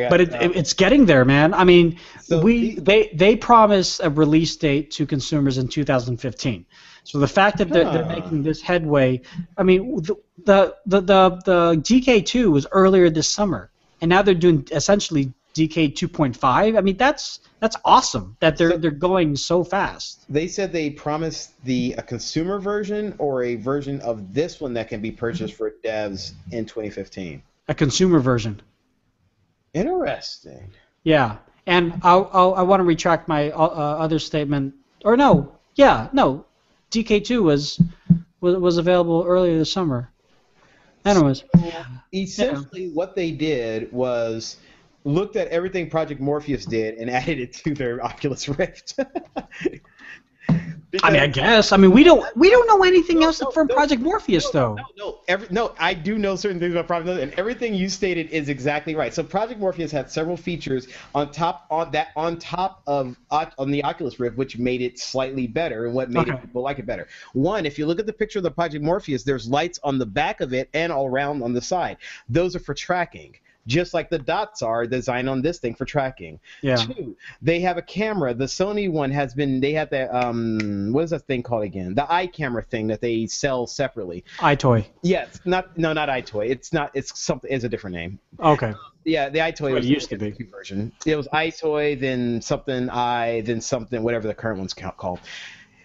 got, but it, it's getting there, man. I mean, So we the- they they promise a release date to consumers in 2015. So the fact that they're, they're ah. making this headway, I mean, the the the the, the DK2 was earlier this summer, and now they're doing essentially DK 2.5. I mean, that's that's awesome that they're So- they're going so fast. They said they promised the a consumer version or a version of this one that can be purchased mm-hmm. for devs in 2015. A consumer version. Interesting. Yeah, and I'll, I'll, I want to retract my uh, other statement. Or no, yeah, no, DK2 was was, was available earlier this summer. Anyways, Essentially, what they did was looked at everything Project Morpheus did and added it to their Oculus Rift. I mean, I guess. I mean, we don't we don't know anything No, else no, from no, Project Morpheus though. No, no, every, no. I do know certain things about Project Morpheus, and everything you stated is exactly right. So Project Morpheus had several features on top on that on top of on the Oculus Rift, which made it slightly better, and what made Okay. it people like it better. One, if you look at the picture of the Project Morpheus, there's lights on the back of it and all around on the side. Those are for tracking. Just like the dots are designed on this thing for tracking. Yeah. Two, they have a camera. The Sony one has been. They have that. Um, what is that thing called again? The eye camera thing that they sell separately. EyeToy. Yes, not no, not EyeToy. It's not. It's something. It's a different name. Okay. Yeah, the EyeToy was it used to be. version. It was EyeToy, then something i, then something whatever the current one's called.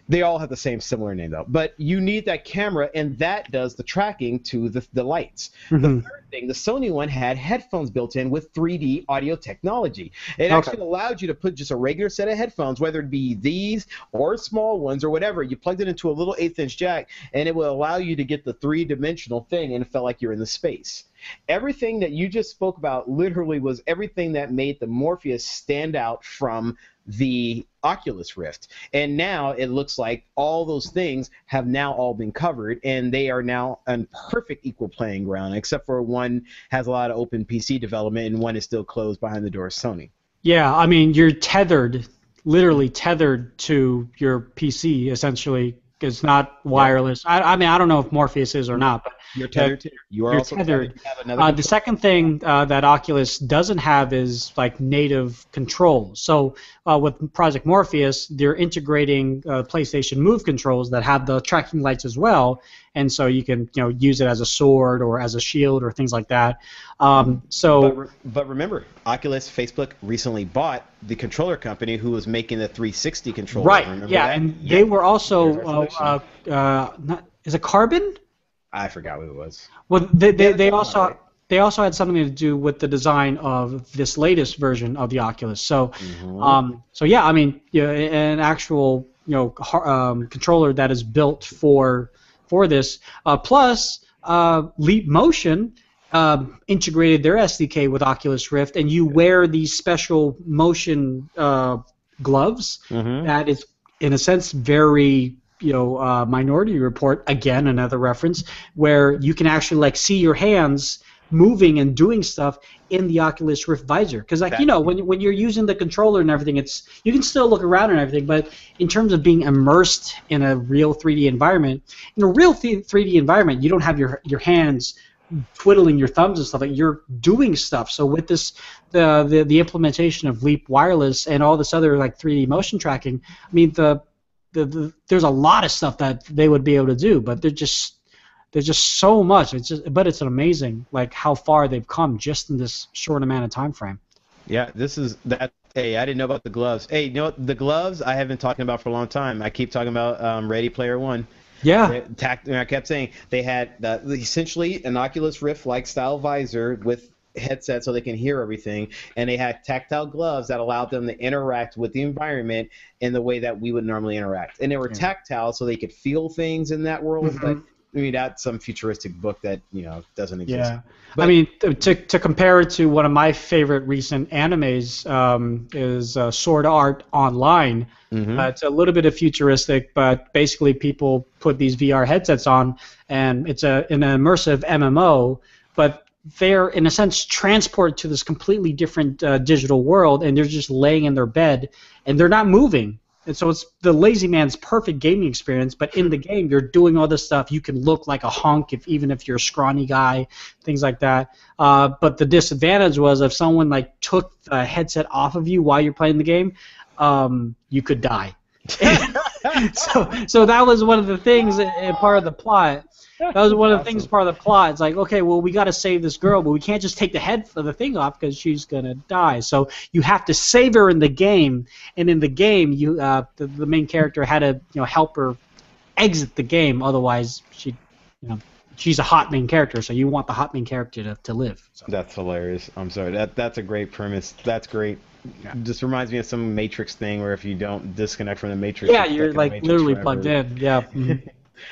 They all have the same similar name though. But you need that camera, and that does the tracking to the the lights. Mhm. Third thing, the Sony one had headphones built in with 3D audio technology. It Okay. actually allowed you to put just a regular set of headphones, whether it be these or small ones or whatever. You plugged it into a little eighth-inch jack, and it will allow you to get the three-dimensional thing, and it felt like you're in the space. Everything that you just spoke about literally was everything that made the Morpheus stand out from the Oculus Rift. And now it looks like all those things have now all been covered and they are now on perfect equal playing ground, except for one has a lot of open PC development and one is still closed behind the door of Sony. Yeah, I mean you're tethered, literally tethered to your PC essentially. It's not wireless. I, I mean I don't know if Morpheus is or not, but You're tethered. to- You are also tethered. Have Uh, the second thing uh, that Oculus doesn't have is like native controls. So uh, with Project Morpheus, they're integrating uh, PlayStation Move controls that have the tracking lights as well, and so you can you know use it as a sword or as a shield or things like that. Um, so But, re- but remember, Oculus, Facebook recently bought the controller company who was making the 360 controller. right, Remember yeah, that? and they were also uh, uh, uh, not, is it Carbon? I forgot who it was. Well, they, they, Yeah, they also right. they also had something to do with the design of this latest version of the Oculus. So, Mm-hmm. um, so yeah, I mean, yeah, an actual you know um, controller that is built for for this. Uh, plus, uh, Leap Motion um, integrated their SDK with Oculus Rift, and you wear these special motion uh, gloves Mhm. that is in a sense very you know uh, minority report again another reference where you can actually like see your hands moving and doing stuff in the Oculus Rift visor. Because like you know when, when you're using the controller and everything it's you can still look around and everything but in terms of being immersed in a real 3D environment in a real th- 3D environment you don't have your your hands twiddling your thumbs and stuff like you're doing stuff. So with this the, the the implementation of leap wireless and all this other like 3d motion tracking i mean the, the, the there's a lot of stuff that they would be able to do but they're just there's just so much it's just but it's amazing like how far they've come just in this short amount of time frame Yeah, this is that. Hey, I didn't know about the gloves. Hey, you know what? The gloves I have been talking about for a long time. I keep talking about um, Ready Player One. yeah tact- I kept saying they had the, essentially an Oculus Rift-like style visor with headset so they can hear everything, and they had tactile gloves that allowed them to interact with the environment in the way that we would normally interact. And they were tactile so they could feel things in that world. But I mean, that's some futuristic book that you know doesn't exist. Yeah, But- I mean to, to compare it to one of my favorite recent animes um, is uh, Sword Art Online. Mhm. Uh, it's a little bit of futuristic, but basically people put these VR headsets on, and it's a an immersive MMO, but they're in a sense transported to this completely different uh, digital world, and they're just laying in their bed, and they're not moving. And so it's the lazy man's perfect gaming experience, but in the game you're doing all this stuff. You can look like a hunk if even if you're a scrawny guy, things like that. Uh, but the disadvantage was if someone like took the headset off of you while you're playing the game, um, you could die. so, so that was one of the things, uh, part of the plot. That was one of the things, part of the plot. It's like, okay, well, we got to save this girl, but we can't just take the head of the thing off because she's gonna die. So you have to save her in the game, and in the game, you, uh, the, the main character had to, you know, help her exit the game. Otherwise, she, you know, she's a hot main character, so you want the hot main character to, to live. So. That's hilarious. I'm sorry. That that's a great premise. That's great. Just reminds me of some Matrix thing where if you don't disconnect from the Matrix, Yeah, you're you're stuck in the like literally forever. plugged in. Yeah. mhm.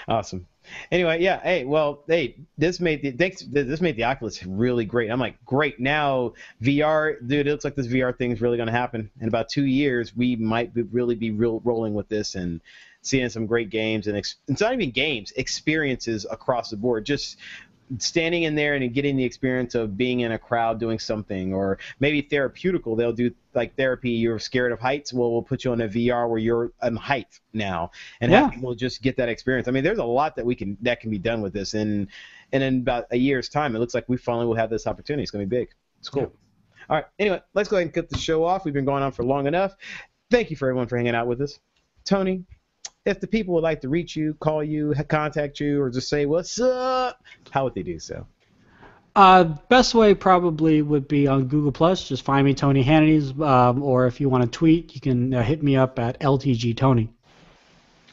Awesome. Anyway, yeah. Hey, well, hey, this made the thanks. This made the Oculus really great. I'm like, great. Now VR, dude. It looks like this VR thing is really going to happen in about two years. We might be, really be real rolling with this and seeing some great games and ex- it's not even games, experiences across the board. Just standing in there and getting the experience of being in a crowd doing something or maybe therapeutical they'll do like therapy you're scared of heights well we'll put you on a vr where you're on height now and Yeah. have people just get that experience. I mean there's a lot that we can that can be done with this and and in about a year's time it looks like we finally will have this opportunity. It's going to be big. It's cool. All right. Anyway let's go ahead and cut the show off. We've been going on for long enough. Thank you for everyone for hanging out with us. Tony if the people would like to reach you, call you, contact you, or just say what's up, how would they do so? Uh, best way probably would be on Google Plus. Just find me Tony Hannity's, um, or if you want to tweet, you can uh, hit me up at LTG Tony.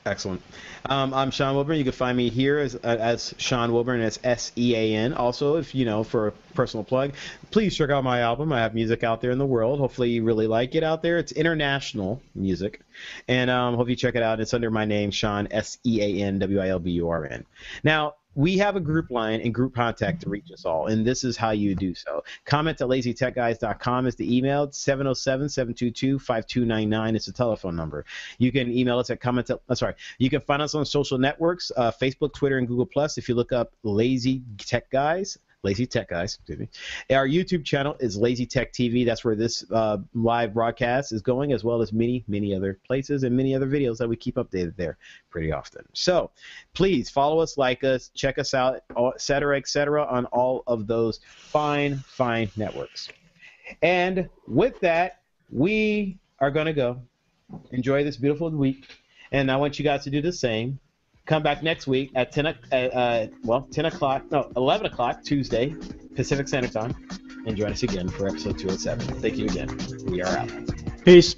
Excellent. Um, I'm Sean Wilburn. You can find me here as, uh, as Sean Wilburn. That's S E A N. Also, if you know, for a personal plug, please check out my album. I have music out there in the world. Hopefully, you really like it out there. It's international music, and um, hope you check it out. It's under my name, Sean S E A N W I L B U R N. Now. We have a group line and group contact to reach us all, and this is how you do so. Comment at lazytechguys.com is the email. 707-722-5299 is the telephone number. You can email us at comment. At, uh, sorry, you can find us on social networks, uh, Facebook, Twitter, and Google Plus. If you look up Lazy Tech Guys, Lazy Tech Guys. Excuse me. Our YouTube channel is Lazy Tech TV. That's where this uh, live broadcast is going, as well as many, many other places and many other videos that we keep updated there pretty often. So please follow us, like us, check us out, et cetera, et cetera, on all of those fine, fine networks. And with that, we are going to go. Enjoy this beautiful week. And I want you guys to do the same. Come back next week at 10, uh, uh, well, 10 o'clock, no, 11 o'clock Tuesday, Pacific Standard Time, and join us again for episode 207. Thank you again. We are out. Peace.